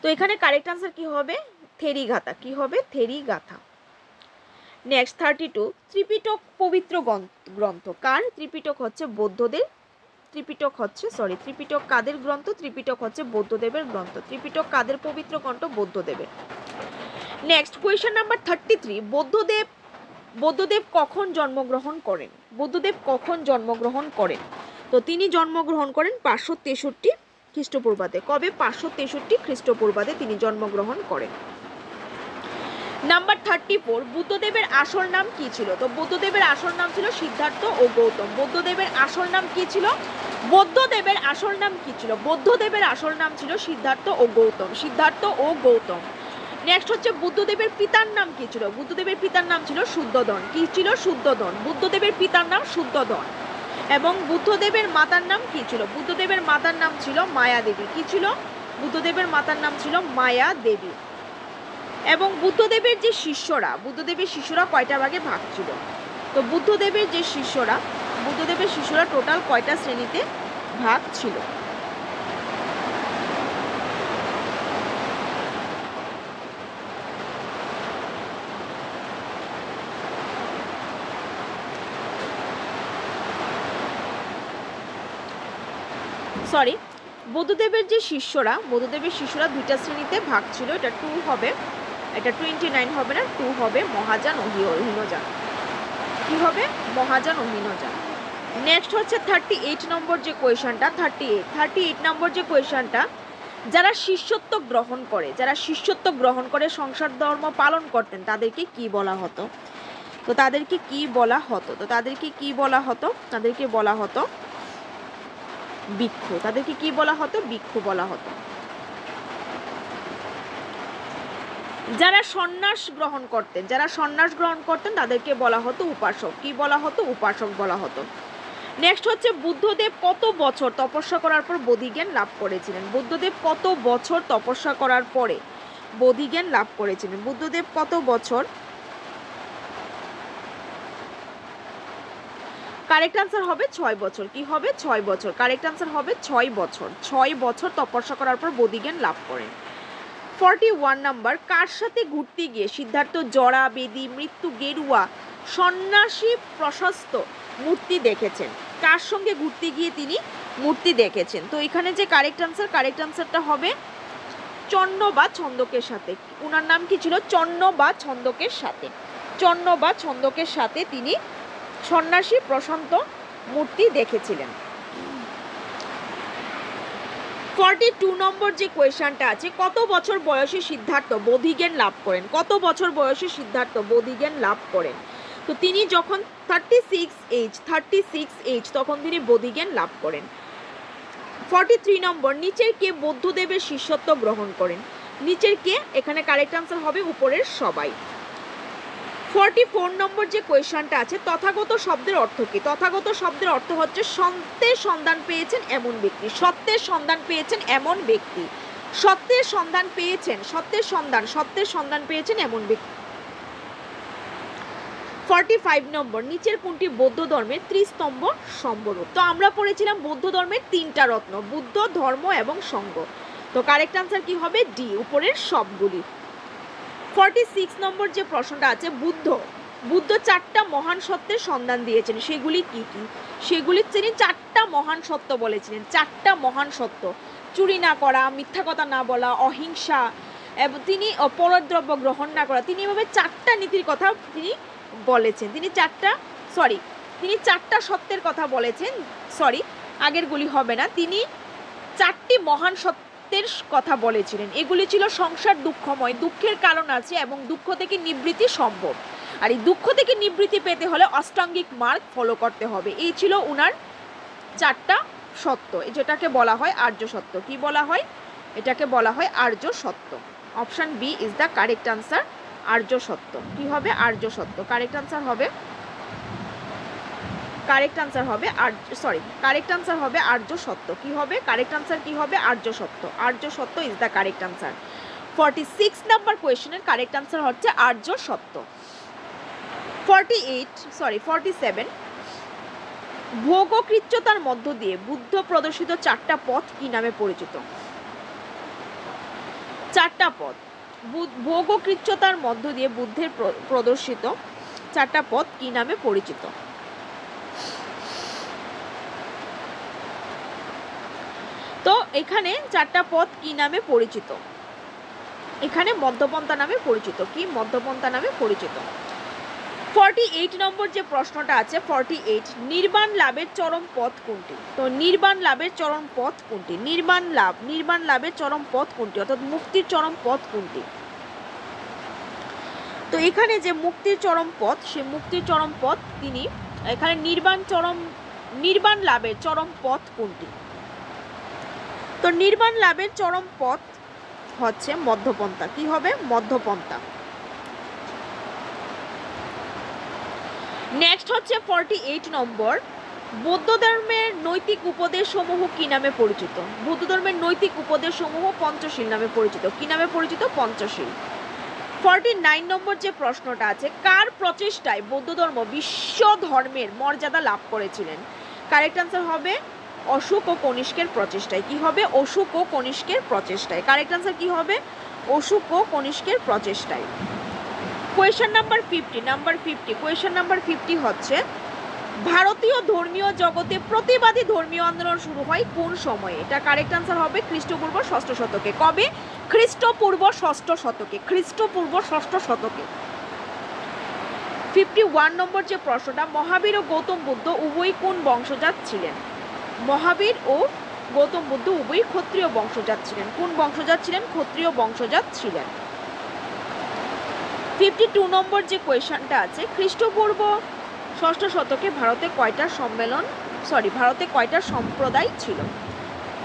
তো এখানে কারেক্ট আনসার কি হবে? থেরি গাথা কি হবে? থেরি গাথা নেক্সট থার্টি টু ত্রিপিটক পবিত্র গ্রন্থ- কার ত্রিপিটক হচ্ছে বৌদ্ধদের? ত্রিপিটক হচ্ছে সরি ত্রিপিটক কাদের গ্রন্থ? ত্রিপিটক হচ্ছে বৌদ্ধদেবের গ্রন্থ। ত্রিপিটক কাদের পবিত্র গ্রন্থ? বৌদ্ধদেবের। Next question number thirty three Buddhadev Buddhadev কখন জন্মগ্রহণ করেন? বৌদ্ধদেব কখন জন্মগ্রহণ করেন? তো তিনি জন্মগ্রহণ করেন পাঁচশো তেষট্টি খ্রিস্টপূর্বাদে। কবে? পাঁচশো তেষট্টি খ্রিস্টপূর্বাদে তিনি জন্মগ্রহণ করেন। নাম্বার থার্টি ফোর বুদ্ধদেবের আসল নাম কি ছিল? তো বুদ্ধদেবের আসল নাম ছিল সিদ্ধার্থ ও গৌতম। বুদ্ধদেবের আসল নাম কি ছিল? বৌদ্ধদেবের আসল নাম কি ছিল? বৌদ্ধদেবের আসল নাম ছিল সিদ্ধার্থ ও গৌতম। সিদ্ধার্থ ও গৌতম। নেক্সট হচ্ছে বুদ্ধদেবের পিতার নাম কি ছিল? বুদ্ধদেবের পিতার নাম ছিল শুদ্ধোদন। কি ছিল? শুদ্ধোদন। বুদ্ধদেবের পিতার নাম শুদ্ধোদন। এবং বুদ্ধদেবের মাতার নাম কি ছিল? বুদ্ধদেবের মাতার নাম ছিল মায়া দেবী কি ছিল? বুদ্ধদেবের মাতার নাম ছিল মায়া দেবী এবং বুদ্ধদেবের যে শিষ্যরা, বুদ্ধদেবের শিষ্যরা কয়টা ভাগে ভাগ ছিল? তো বুদ্ধদেবের যে শিষ্যরা, বুদ্ধদেবের শিষ্যরা টোটাল কয়টা শ্রেণীতে ভাগ ছিল? সরি বুদ্ধদেবের যে শিষ্যরা, বুদ্ধদেবের শিষ্যরা দুইটা শ্রেণীতে ভাগ ছিল, এটা টু হবে। এটা টোয়েন্টি নাইন হবে না টু হবে হিও- হীনযান। কি হবে? মহাযান ও হীনযান। নেক্সট হচ্ছে থার্টি এইট নম্বর যে কোয়েশনটা thirty eight thirty eight number যে কোয়েশনটা যারা শিষ্যত্ব গ্রহণ করে, যারা শিষ্যত্ব গ্রহণ করে, সংসার ধর্ম পালন করতেন, তাদেরকে কি বলা হতো? তো তাদেরকে কি বলা হতো? তো তাদেরকে কি বলা হতো? তাদেরকে বলা হতো ভিক্ষু। তাদেরকে কি বলা হতো? ভিক্ষু বলা হতো। যারা সন্ন্যাস গ্রহণ করতেন, যারা সন্ন্যাস গ্রহণ করতেন তাদেরকে বলা হতো উপাসক। কি বলা হতো? উপাসক বলা হতো। নেক্সট হচ্ছে বুদ্ধদেব কত বছর তপস্যা করার পর বোধিজ্ঞান লাভ করেছিলেন? বুদ্ধদেব কত বছর তপস্যা করার পরে বোধিজ্ঞান লাভ করেছিলেন? বুদ্ধদেব কত বছর? কারেক্ট আনসার হবে ছয় বছর। কি হবে? ছয় বছর। কারেক্ট আনসার হবে ছয় বছর। ছয় বছর তপস্যা করার পর বোধিজ্ঞান লাভ করেন। ফর্টি ওয়ান নাম্বার, কার সাথে ঘুরতে গিয়ে? সিদ্ধার্থ জরা, বেদি, মৃত্যু গেরুয়া, সন্ন্যাসী প্রশস্ত মূর্তি দেখেছেন। কার সঙ্গে ঘুরতে গিয়ে তিনি মূর্তি দেখেছেন? তো এখানে যে কারেক্ট আনসার কারেক্ট আনসারটা হবে চন্ন বা ছন্দকের সাথে। ওনার নাম কি ছিল? চন্ন বা ছন্দকের সাথে। চন্ন বা ছন্দকের সাথে তিনি সন্ন্যাসী প্রশান্ত মূর্তি দেখেছিলেন। ফর্টি টু নম্বর যে কোয়েশনটা আছে, কত বছর বয়সে সিদ্ধার্থ বোধিজ্ঞান লাভ করেন? কত বছর বয়সে সিদ্ধার্থ বোধিজ্ঞান লাভ করেন? তো তিনি যখন thirty six age thirty six age তখন তিনি বোধিজ্ঞান লাভ করেন। ফর্টি থ্রি নম্বর, নিচের কে বৌদ্ধদেবের শিষ্যত্ব গ্রহণ করেন? নিচের কে? এখানে কারেক্ট আনসার হবে উপরের সবাই। ফর্টি ফোর নম্বর যে কোয়েশনটা আছে, তথাগত শব্দের অর্থ কি? তথাগত শব্দের অর্থ হচ্ছে সত্যের সন্ধান পেয়েছেন এমন ব্যক্তি। সত্যের সন্ধান পেয়েছেন এমন ব্যক্তি। সত্যের সন্ধান পেয়েছেন সত্যের সন্ধান সত্যের সন্ধান পেয়েছেন এমন ব্যক্তি। ফর্টি ফাইভ নম্বর নিচের কোনটি বৌদ্ধ ধর্মের ত্রিস্তম্ভ সম্বরূপ তো আমরা পড়েছিলাম বৌদ্ধ ধর্মের তিনটা রত্ন, বুদ্ধ, ধর্ম এবং সঙ্গ। তো কারেক্ট আনসার কি হবে? ডি উপরের সবগুলি। ফর্টি সিক্স নম্বর যে প্রশ্নটা আছে, বুদ্ধ বুদ্ধ চারটা মহান সত্যের সন্ধান দিয়েছেন। সেগুলি কি কি? সেগুলি তিনি চারটা মহান সত্য বলেছিলেন, চারটা মহান সত্য। চুরি না করা, মিথ্যা কথা না বলা, অহিংসা, এবং, তিনি পরদ্রব্য গ্রহণ না করা, তিনি এভাবে চারটা নীতির কথা তিনি বলেছেন। তিনি চারটা সরি তিনি চারটা সত্যের কথা বলেছেন সরি আগেরগুলি হবে না। তিনি চারটি মহান সত্যের কথা বলেছিলেন। এগুলি ছিল সংসার দুঃখময়। দুঃখের কারণ আছে এবং দুঃখ থেকে নিবৃত্তি সম্ভব। আর এই দুঃখ থেকে নিবৃত্তি পেতে হলে অষ্টাঙ্গিক মার্গ ফলো করতে হবে। এই ছিল উনার চারটা সত্য। যেটাকে বলা হয় আর্য সত্য। কি বলা হয়? এটাকে বলা হয় Arya Satya. Option B is the correct answer Arya Satya. কি হবে? আর্য সত্য। কারেক্ট আনসার হবে কারেক্ট আনসার হবে আর্য সরি কারেক্ট আনসার হবে আর্য সত্য। কি হবে? কারেক্ট আনসার কি হবে? Arya Satya. Arya Satya is the correct answer forty six number কোয়েশনের correct answer হচ্ছে Arya Satya. Forty eight sorry forty seven ভোগকৃচ্যতার মধ্য দিয়ে বুদ্ধ প্রদর্শিত চারটা পথ কি নামে পরিচিত? চারটা পথ। ভোগকৃচ্যতার মধ্য দিয়ে বুদ্ধের প্রদর্শিত চারটা পথ কি নামে পরিচিত? তো এখানে চারটা পথ কি নামে পরিচিত? এখানে মধ্যপন্থা নামে পরিচিত। কি মধ্যপন্থা নামে পরিচিত? ফর্টি এইট নম্বর যে প্রশ্নটা আছে ফর্টি এইট নির্বাণ লাভের চরম পথ কোনটি? তো নির্বাণ লাভের চরম পথ কোনটি? নির্বাণ লাভ, নির্বাণ লাভের চরম পথ কোনটি? অর্থাৎ মুক্তির চরম পথ কোনটি? তো এখানে যে মুক্তির চরম পথ, সে মুক্তির চরম পথ তিনি, এখানে নির্বাণ চরম, নির্বাণ লাভের চরম পথ কোনটি? তো নির্বাণ লাভের চরম পথ হচ্ছে মধ্যপন্থা। কি হবে? মধ্যপন্থা। নেক্সট হচ্ছে ফর্টি এইট নম্বর। বৌদ্ধ ধর্মের নৈতিক উপদেশ সমূহ কি নামে পরিচিত? বৌদ্ধ ধর্মের নৈতিক উপদেশ সমূহ পঞ্চশীল নামে পরিচিত। কি নামে পরিচিত? পঞ্চশীল। ফর্টি নাইন নম্বর যে প্রশ্নটা আছে, কার প্রচেষ্টায় বৌদ্ধ ধর্ম বিশ্ব ধর্মের মর্যাদা লাভ করেছিলেন? কারেক্ট আনসার হবে অশোক ও কনিষ্কের প্রচেষ্টায়। কি হবে? অশোক ও কনিষ্কের প্রচেষ্টায়। কারেক্ট আনসার কি হবে? অশোক ও কনিষ্কের প্রচেষ্টায়। Question number fifty number fifty question number fifty হচ্ছে, ভারতীয় ধর্মীয় জগতে প্রতিবাদী ধর্মীয় আন্দোলন শুরু হয় কোন সময়ে? এটা কারেক্ট আনসার হবে খ্রিস্টপূর্ব ষষ্ঠ শতকে। কবে? খ্রিস্টপূর্ব ষষ্ঠ শতকে। খ্রিস্টপূর্ব ষষ্ঠ শতকে। ফিফটি ওয়ান নম্বর যে প্রশ্নটা, মহাবীর ও গৌতম বুদ্ধ উভয়ই কোন বংশজাত ছিলেন? মহাবীর ও গৌতম বুদ্ধ উভয়ই ক্ষত্রিয় বংশজাত ছিলেন। কোন বংশজাত ছিলেন? ক্ষত্রিয় বংশজাত ছিলেন। ফিফটি টু নম্বর যে কোয়েশনটা আছে, খ্রিস্টপূর্ব ষষ্ঠ শতকে ভারতে কয়টা সম্মেলন সরি ভারতে কয়টা সম্প্রদায় ছিল?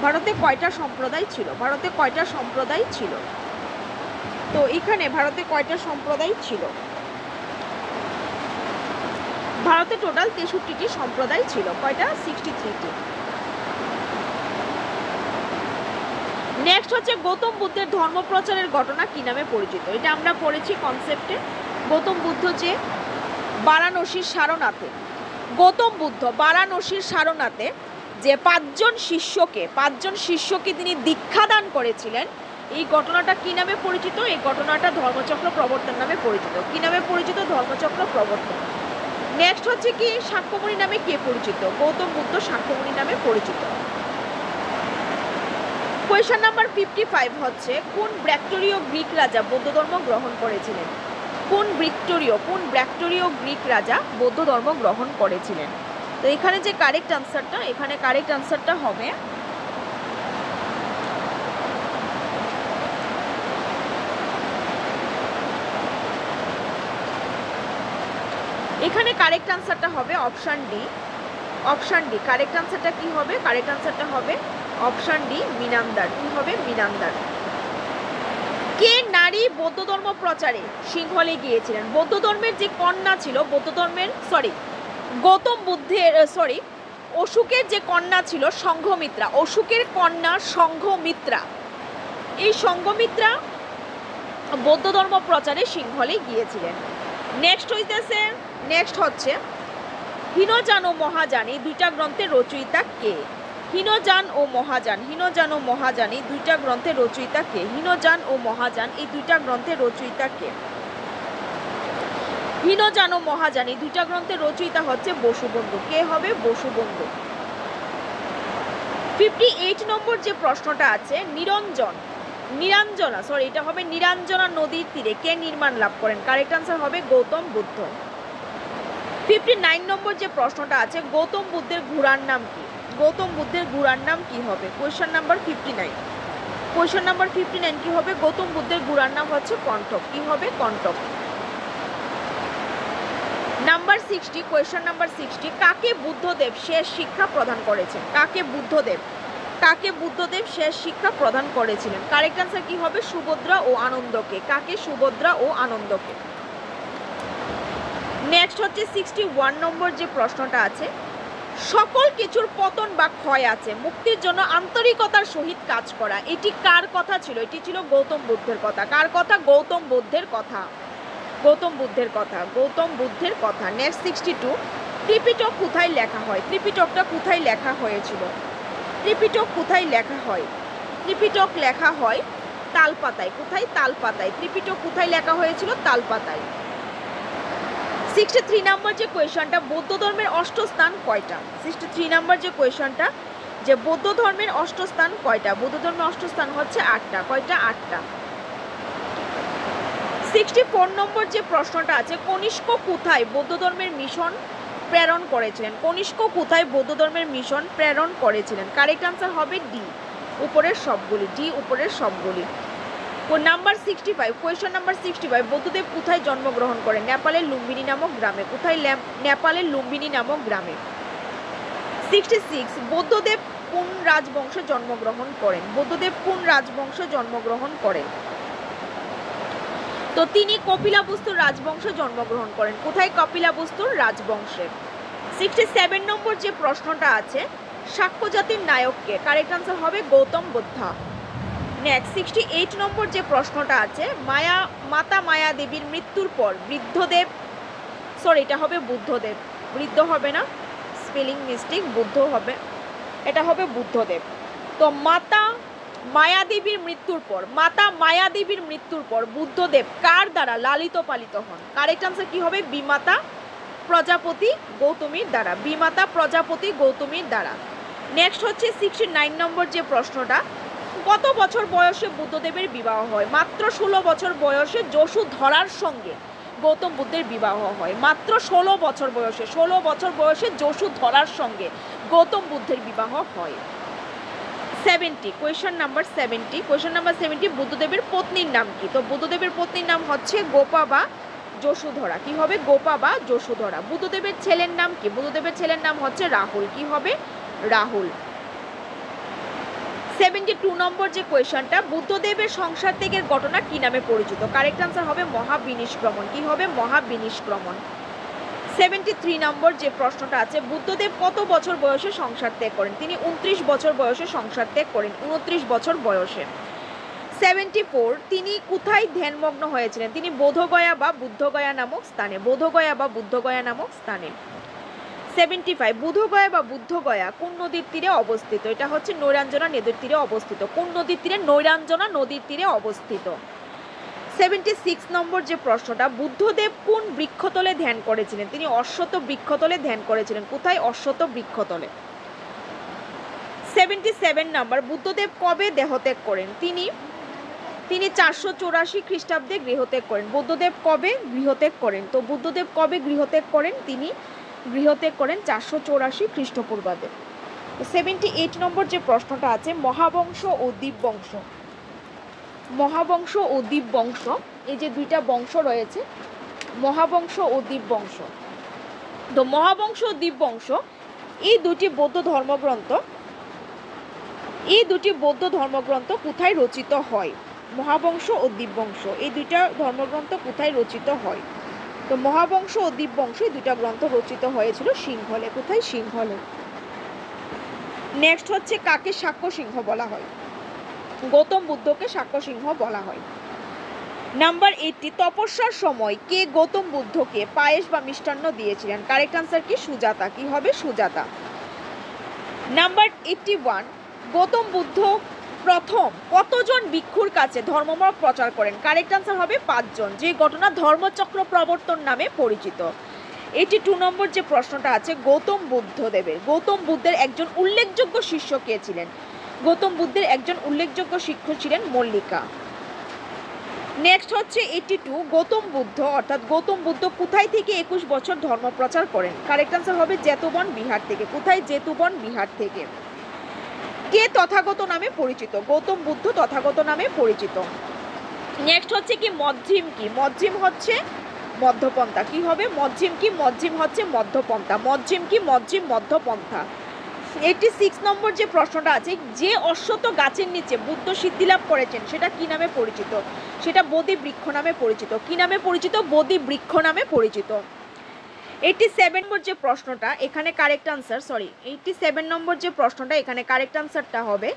ভারতে কয়টা সম্প্রদায় ছিল? ভারতে কয়টা সম্প্রদায় ছিল? তো এখানে ভারতে কয়টা সম্প্রদায় ছিল? ভারতে টোটাল তেষট্টিটি সম্প্রদায় ছিল। কয়টা? সিক্সটি থ্রিটি নেক্সট হচ্ছে গৌতম বুদ্ধের ধর্ম প্রচারের ঘটনা কী নামে পরিচিত? এটা আমরা পড়েছি কনসেপ্টে গৌতম বুদ্ধ যে বারাণসীর সারনাথে। গৌতম বুদ্ধ বারাণসীর সারনাথে যে পাঁচজন শিষ্যকে পাঁচজন শিষ্যকে তিনি দীক্ষাদান করেছিলেন, এই ঘটনাটা কী নামে পরিচিত? এই ঘটনাটা ধর্মচক্র প্রবর্তন নামে পরিচিত। কি নামে পরিচিত? ধর্মচক্র প্রবর্তন। নেক্সট হচ্ছে কি? সাক্ষ্যমণি নামে কে পরিচিত? গৌতম বুদ্ধ সাক্ষ্যমণি নামে পরিচিত। কোয়েশন নাম্বার ফিফটি ফাইভ হচ্ছে, কোন ব্র্যাক্টোরীয় গ্রিক রাজা বৌদ্ধ ধর্ম গ্রহণ করেছিলেন? কোন ব্রিক্টোরীয়, কোন ব্র্যাক্টোরীয় গ্রিক রাজা বৌদ্ধ ধর্ম গ্রহণ করেছিলেন? তো এখানে যে কারেক্ট আনসারটা এখানে কারেক্ট আনসারটা হবে, এখানে কারেক্ট আনসারটা হবে option D option D correct আনসারটা কি হবে? কারেক্ট আনসারটা হবে অপশান ডি, মিনামদার। কি হবে? মিনামদার। কে নারী বৌদ্ধ ধর্ম প্রচারে সিংহলে গিয়েছিলেন? বৌদ্ধ ধর্মের যে কন্যা ছিল বৌদ্ধ ধর্মের সরি গৌতম বুদ্ধের সরি অশোকের যে কন্যা ছিল সংঘমিত্রা অশোকের কন্যা সংঘমিত্রা এই সংঘমিত্রা বৌদ্ধ ধর্ম প্রচারে সিংহলে গিয়েছিলেন। নেক্সট হইতেছে নেক্সট হচ্ছে হীনযান ও মহাযান, এই দুইটা গ্রন্থের রচয়িতা কে? হীনযান ও মহাযান। হীনযান ও মহাযান এই দুইটা গ্রন্থের রচয়িতা কে? হীনযান ও মহাযান এই দুইটা গ্রন্থের রচয়িতা কে? হীনযান ও মহাযান এই দুইটা গ্রন্থের রচয়িতা হচ্ছে বসুবন্ধু। কে হবে? বসুবন্ধু। ফিফটি এইট নম্বর যে প্রশ্নটা আছে, নিরঞ্জন। নিরঞ্জনা সরি এটা হবে নিরঞ্জনা নদীর তীরে। কে নির্মাণ লাভ করেন? কারেক্ট আনসার হবে Gautam Buddha. Fifty nine number যে প্রশ্নটা আছে, গৌতম বুদ্ধের ঘোড়ার নাম কি? গৌতম বুদ্ধের ঘোড়ার নাম কি হবে? Question number fifty nine question number fifty nine কী হবে? গৌতম বুদ্ধের ঘোড়ার নাম হচ্ছে কণ্ঠক কী হবে? Kanthaka number sixty question number sixty কাকে বুদ্ধদেব শেষ শিক্ষা প্রদান করেছেন? কাকে বুদ্ধদেব? কাকে বুদ্ধদেব শেষ শিক্ষা প্রদান করেছিলেন? কারেক্ট আনসার কি হবে? সুভদ্রা ও আনন্দকে। কাকে? সুভদ্রা ও আনন্দকে। নেক্সট হচ্ছে সিক্সটি ওয়ান নম্বর যে প্রশ্নটা আছে সকল কিছুর পতন বা ক্ষয় আছে। মুক্তির জন্য আন্তরিকতার সহিত কাজ করা। এটি কার কথা ছিল? এটি ছিল গৌতম বুদ্ধের কথা। কার কথা? গৌতম বুদ্ধের কথা। গৌতম বুদ্ধের কথা। গৌতম বুদ্ধের কথা। নেক্সট সিক্সটি টু ত্রিপিটক কোথায় লেখা হয়? ত্রিপিটকটা কোথায় লেখা হয়েছিল? ত্রিপিটক কোথায় লেখা হয়? ত্রিপিটক লেখা হয় তালপাতায়। কোথায়? তালপাতায়। ত্রিপিটক কোথায় লেখা হয়েছিল? তালপাতায়। সিক্সটি থ্রি নাম্বার যে কোয়েশনটা, বৌদ্ধ ধর্মের কয়টা? সিক্সটি থ্রি নাম্বার যে কোয়েশনটা, যে বৌদ্ধ ধর্মের কয়টা? বৌদ্ধ ধর্মের হচ্ছে আটটা। কয়টা? আটটা। সিক্সটি ফোর নম্বর যে প্রশ্নটা আছে, কনিষ্ক কোথায় বৌদ্ধ ধর্মের মিশন প্রেরণ করেছিলেন? কনিষ্ক কোথায় বৌদ্ধ ধর্মের মিশন প্রেরণ করেছিলেন? কারেক্ট আনসার হবে ডি, উপরের সবগুলি, ডি, উপরের সবগুলি। Number sixty five question number sixty five Buddhadev কোথায় জন্মগ্রহণ করেন? নেপালের লুম্বিনী নামক গ্রামে। কোথায় নেপালের লুম্বিনী নামক গ্রামে? সিক্সটি সিক্স বৌদ্ধদেব কোন রাজবংশে জন্মগ্রহণ করেন? বৌদ্ধদেব কোন রাজবংশে জন্মগ্রহণ করেন? তো তিনি কপিলাবস্তুর রাজবংশে জন্মগ্রহণ করেন। কোথায় কপিলাবস্তুর রাজবংশে? সিক্সটি সেভেন নম্বর যে প্রশ্নটা আছে সাক্ষ্য জাতির নায়ককে কারেক্ট আনসার হবে Gautam Buddha. Next sixty eight number যে প্রশ্নটা আছে, মায়া, মাতা মায়া দেবীর মৃত্যুর পর বৃদ্ধদেব সরি এটা হবে বুদ্ধদেব। বৃদ্ধ হবে না স্পেলিং মিস্টেক বুদ্ধ হবে। এটা হবে বুদ্ধদেব। তো মাতা মায়াদেবীর মৃত্যুর পর, মাতা মায়াদেবীর মৃত্যুর পর বুদ্ধদেব কার দ্বারা লালিত পালিত হন? কারেক্ট আনসার কি হবে? বিমাতা প্রজাপতি গৌতমীর দ্বারা। বিমাতা প্রজাপতি গৌতমীর দ্বারা। নেক্সট হচ্ছে সিক্সটি নাইন নম্বর যে প্রশ্নটা কত বছর বয়সে বুদ্ধদেবের বিবাহ হয়? মাত্র ষোলো বছর বয়সে যশু ধরার সঙ্গে গৌতম বুদ্ধের বিবাহ হয়। মাত্র ষোলো বছর বয়সে, ষোলো বছর বয়সে যশু ধরার সঙ্গে গৌতম বুদ্ধের বিবাহ হয়। Seventy question number seventy question number seventy বুদ্ধদেবের পত্নীর নাম কি? তো বুদ্ধদেবের পত্নীর নাম হচ্ছে গোপা বা যশোধরা কি হবে? গোপা বা যশোধরা বুদ্ধদেবের ছেলের নাম কি? বুদ্ধদেবের ছেলের নাম হচ্ছে রাহুল। কি হবে? রাহুল। সেভেন্টি টু নম্বর যে কোয়েশনটা, বুদ্ধদেবের সংসার ত্যাগের ঘটনা কি নামে পরিচিত? কারেক্ট আনসার হবে মহাবিনিষ্ক্রমণ। কি হবে? মহাবিনিষ্ক্রমণ। সেভেন্টি থ্রি নম্বর যে প্রশ্নটা আছে, বুদ্ধদেব কত বছর বয়সে সংসার ত্যাগ করেন? তিনি উনত্রিশ বছর বয়সে সংসার ত্যাগ করেন, উনত্রিশ বছর বয়সে। সেভেন্টি ফোর, তিনি কোথায় ধ্যানমগ্ন হয়েছিলেন? তিনি বোধগয়া বা বুদ্ধগয়া নামক স্থানে। বোধগয়া বা বুদ্ধগয়া নামক স্থানে। সেভেন্টি ফাইভ বুধগয়া বা বুদ্ধগয়া, কোন নদীর তীরে অবস্থিত? এটা হচ্ছে নৈরাঞ্জনা নদীর তীরে অবস্থিত। কোন নদীর তীরে? নৈরাঞ্জনা নদীর তীরে অবস্থিত। সেভেন্টি সিক্স নম্বর যে প্রশ্নটা, বুদ্ধদেব কোন বৃক্ষতলে ধ্যান করেছিলেন? তিনি অশ্বত বৃক্ষতলে ধ্যান করেছিলেন। কোথায়? অশ্বত বৃক্ষতলে। সেভেন্টি সেভেন নম্বর, বুদ্ধদেব কবে দেহত্যাগ করেন? তিনি তিনি চারশো চৌরাশি খ্রিস্টাব্দে গৃহত্যাগ করেন। বুদ্ধদেব কবে গৃহত্যাগ করেন? তো বুদ্ধদেব কবে গৃহত্যাগ করেন? তিনি গৃহত্যাগ করেন চারশো চৌরাশি খ্রিস্টপূর্বাব্দে। সেভেন্টি এইট নম্বর যে প্রশ্নটা আছে, মহাবংশ ও দ্বীপবংশ মহাবংশ ও দ্বীপবংশ এই যে দুইটা বংশ রয়েছে, মহাবংশ ও দ্বীপবংশ তো মহাবংশ ও দ্বীপবংশ এই দুটি বৌদ্ধ ধর্মগ্রন্থ, এই দুটি বৌদ্ধ ধর্মগ্রন্থ কোথায় রচিত হয়? মহাবংশ ও দ্বীপবংশ এই দুইটা ধর্মগ্রন্থ কোথায় রচিত হয়? তো মহাবংশ ও দ্বীপবংশ এই দুইটা গ্রন্থ রচিত হয়েছিল সিংহলে। কোথায়? সিংহলে। নেক্সট হচ্ছে কাকে সাক্ষ্য সিংহ বলা হয়? গৌতম বুদ্ধকে সাক্ষ্য সিংহ বলা হয়। নাম্বার এইটটি তপস্যার সময় কে গৌতম বুদ্ধকে পায়েস বা মিষ্টান্ন দিয়েছিলেন? কারেক্ট আনসার কি? সুজাতা। কি হবে? Sujata. Number eighty one Gautam Buddha প্রথম কতজন ভিক্ষুর কাছে ধর্মমত প্রচার করেন? কারেক্ট আনসার হবে পাঁচজন, যে ঘটনা ধর্মচক্র প্রবর্তন নামে পরিচিত। এটি টু নম্বর যে প্রশ্নটা আছে, গৌতম বুদ্ধদেবের গৌতম বুদ্ধের একজন উল্লেখযোগ্য শিষ্য কে ছিলেন? গৌতম বুদ্ধের একজন উল্লেখযোগ্য শিক্ষক ছিলেন মল্লিকা। নেক্সট হচ্ছে এইটি টু গৌতম বুদ্ধ, অর্থাৎ গৌতম বুদ্ধ কোথায় থেকে একুশ বছর ধর্ম প্রচার করেন? কারেক্ট আনসার হবে জেতুবন বিহার থেকে। কোথায় জেতুবন বিহার থেকে? কে তথাগত নামে পরিচিত? গৌতম বুদ্ধ তথাগত নামে পরিচিত। নেক্সট হচ্ছে কি মধ্যিম কি? মধ্যিম হচ্ছে মধ্যপন্থা। কি হবে? মধ্যিম কি? মধ্যিম হচ্ছে মধ্যপন্থা। মধ্যিম কি? মধ্যিম মধ্যপন্থা। এইটি সিক্স নম্বর যে প্রশ্নটা আছে, যে অশ্বত গাছের নিচে বুদ্ধ সিদ্ধি লাভ করেছেন, সেটা কি নামে পরিচিত? সেটা বোধি বৃক্ষ নামে পরিচিত। কি নামে পরিচিত? বোধি বৃক্ষ নামে পরিচিত। এইটি সেভেন নম্বর যে প্রশ্নটা, এখানে correct answer sorry eighty seven number যে প্রশ্নটা, এখানে কারেক্ট আনসারটা হবে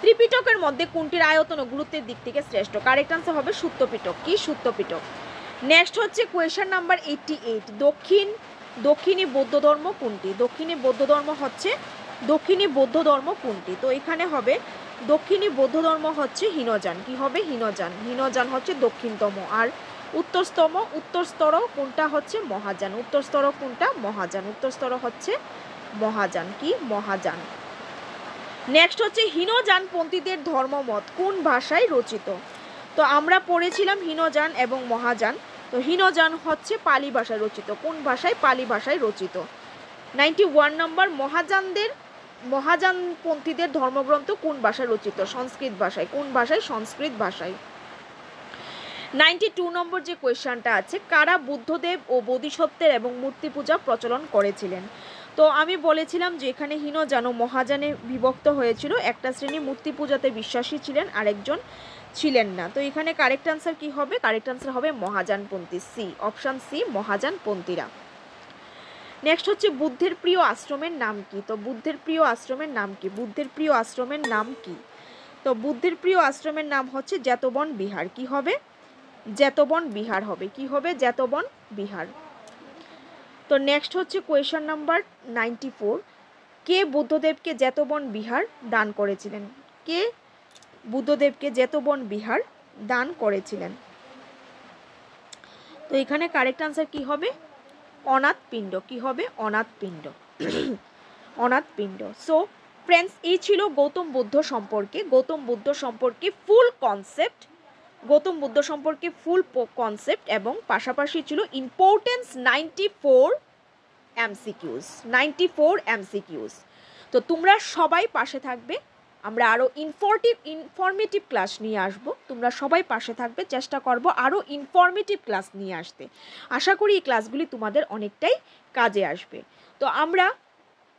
ত্রিপিটকের মধ্যে কোনটির আয়তন ও গুরুত্বের দিক থেকে শ্রেষ্ঠ? কারেক্ট আনসার হবে সূত্রপিটক। কি সূত্রপিটক? নেক্সট হচ্ছে কোয়েশন নাম্বার এইটটি এইট দক্ষিণ, দক্ষিণী বৌদ্ধ ধর্ম কোনটি? দক্ষিণী বৌদ্ধ ধর্ম হচ্ছে, দক্ষিণী বৌদ্ধ ধর্ম কোনটি? তো এখানে হবে, দক্ষিণী বৌদ্ধ ধর্ম হচ্ছে হীনযান। কি হবে? হীনযান। হীনযান হচ্ছে দক্ষিণতম। আর উত্তরস্তম উত্তরস্তর কোনটা হচ্ছে মহাযান? উত্তরস্তর কোনটা? মহাযান। উত্তরস্তর হচ্ছে মহাযান কি? মহাযান। নেক্সট হচ্ছে হীনযানপন্থীদের ধর্মমত। কোন ভাষায় রচিত? তো আমরা পড়েছিলাম হীনযান এবং মহাযান। তো হীনযান হচ্ছে পালি ভাষায় রচিত। কোন ভাষায়? পালি ভাষায় রচিত। নাইনটি ওয়ান নম্বর মহাযানদের মহাযানপন্থীদের ধর্মগ্রন্থ কোন ভাষায় রচিত? সংস্কৃত ভাষায়। কোন ভাষায়? সংস্কৃত ভাষায়। নাইনটি টু নম্বর যে কোয়েশ্চানটা আছে, কারা বুদ্ধদেব ও বোধিসত্ত্বের এবং মূর্তি পূজা প্রচলন করেছিলেন? তো আমি বলেছিলাম যে এখানে হীনযান ও মহাজানে বিভক্ত হয়েছিল, একটা শ্রেণি মূর্তি পূজাতে বিশ্বাসী ছিলেন, আরেকজন ছিলেন না। তো এখানে কারেক্ট আনসার কি হবে? কারেক্ট আনসার হবে মহাযানপন্থী সি অপশান সি মহাযানপন্থীরা নেক্সট হচ্ছে বুদ্ধের প্রিয় আশ্রমের নাম কি? তো বুদ্ধের প্রিয় আশ্রমের নাম কি? বুদ্ধের প্রিয় আশ্রমের নাম কি? তো বুদ্ধের প্রিয় আশ্রমের নাম হচ্ছে জ্যাতবন বিহার। কি হবে? জ্যাতবন বিহার হবে। কি হবে? জ্যাতবন বিহার। তো নেক্সট হচ্ছে কোয়েশন নাম্বার নাইনটি ফোর কে বুদ্ধদেবকে জ্যাতবন বিহার দান করেছিলেন? কে বুদ্ধদেবকে জ্যাতবন বিহার দান করেছিলেন? তো এখানে কারেক্ট আনসার কি হবে? অনাথ পিণ্ড। কি হবে? অনাথ পিণ্ড। অনাথ পিণ্ড। সো ফ্রেন্ডস এই ছিল গৌতম বুদ্ধ সম্পর্কে। গৌতম বুদ্ধ সম্পর্কে ফুল কনসেপ্ট গৌতম বুদ্ধ সম্পর্কে ফুল কনসেপ্ট এবং পাশাপাশি ছিল importance ninety four MCQs ninety four MCQs তো তোমরা সবাই পাশে থাকবে। আমরা আরও ইনফর্টিভ ইনফরমেটিভ ক্লাস নিয়ে আসব। তোমরা সবাই পাশে থাকবে। চেষ্টা করব আরও ইনফরমেটিভ ক্লাস নিয়ে আসতে। আশা করি এই ক্লাসগুলি তোমাদের অনেকটাই কাজে আসবে। তো আমরা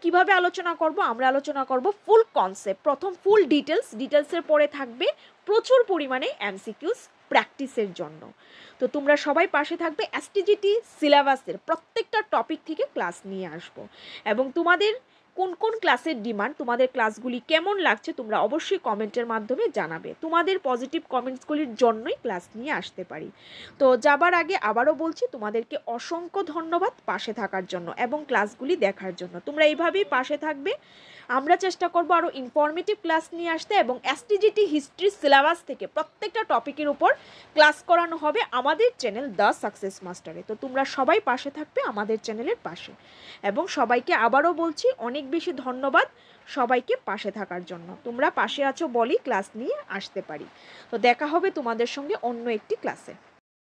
কীভাবে আলোচনা করব? আমরা আলোচনা করব ফুল কনসেপ্ট প্রথম ফুল ডিটেলস ডিটেলসের পরে থাকবে প্রচুর পরিমাণে এমসিকিউস প্র্যাকটিসের জন্য। তো তোমরা সবাই পাশে থাকবে অ্যাস্টিজিটি সিলেবাসের প্রত্যেকটা টপিক থেকে ক্লাস নিয়ে আসব। এবং তোমাদের কোন কোন ক্লাসের ডিমান্ড তোমাদের ক্লাসগুলি কেমন লাগছে তোমরা অবশ্যই কমেন্টের মাধ্যমে জানাবে। তোমাদের পজিটিভ কমেন্টসগুলির জন্যই ক্লাস নিয়ে আসতে পারি। তো যাবার আগে আবারও বলছি, তোমাদেরকে অসংখ্য ধন্যবাদ পাশে থাকার জন্য এবং ক্লাসগুলি দেখার জন্য। তোমরা এইভাবেই পাশে থাকবে। আমরা চেষ্টা করব আরও ইনফরমেটিভ ক্লাস নিয়ে আসতে এবং এসটিজিটি হিস্ট্রি সিলেবাস থেকে প্রত্যেকটা টপিকের উপর ক্লাস করানো হবে আমাদের চ্যানেল দ্য সাকসেস মাস্টারে তো তোমরা সবাই পাশে থাকবে আমাদের চ্যানেলের পাশে। এবং সবাইকে আবারও বলছি, অনেক বেশি ধন্যবাদ সবাইকে পাশে থাকার জন্য। তোমরা পাশে আছো বলেই ক্লাস নিয়ে আসতে পারি। তো দেখা হবে তোমাদের সঙ্গে অন্য একটি ক্লাসে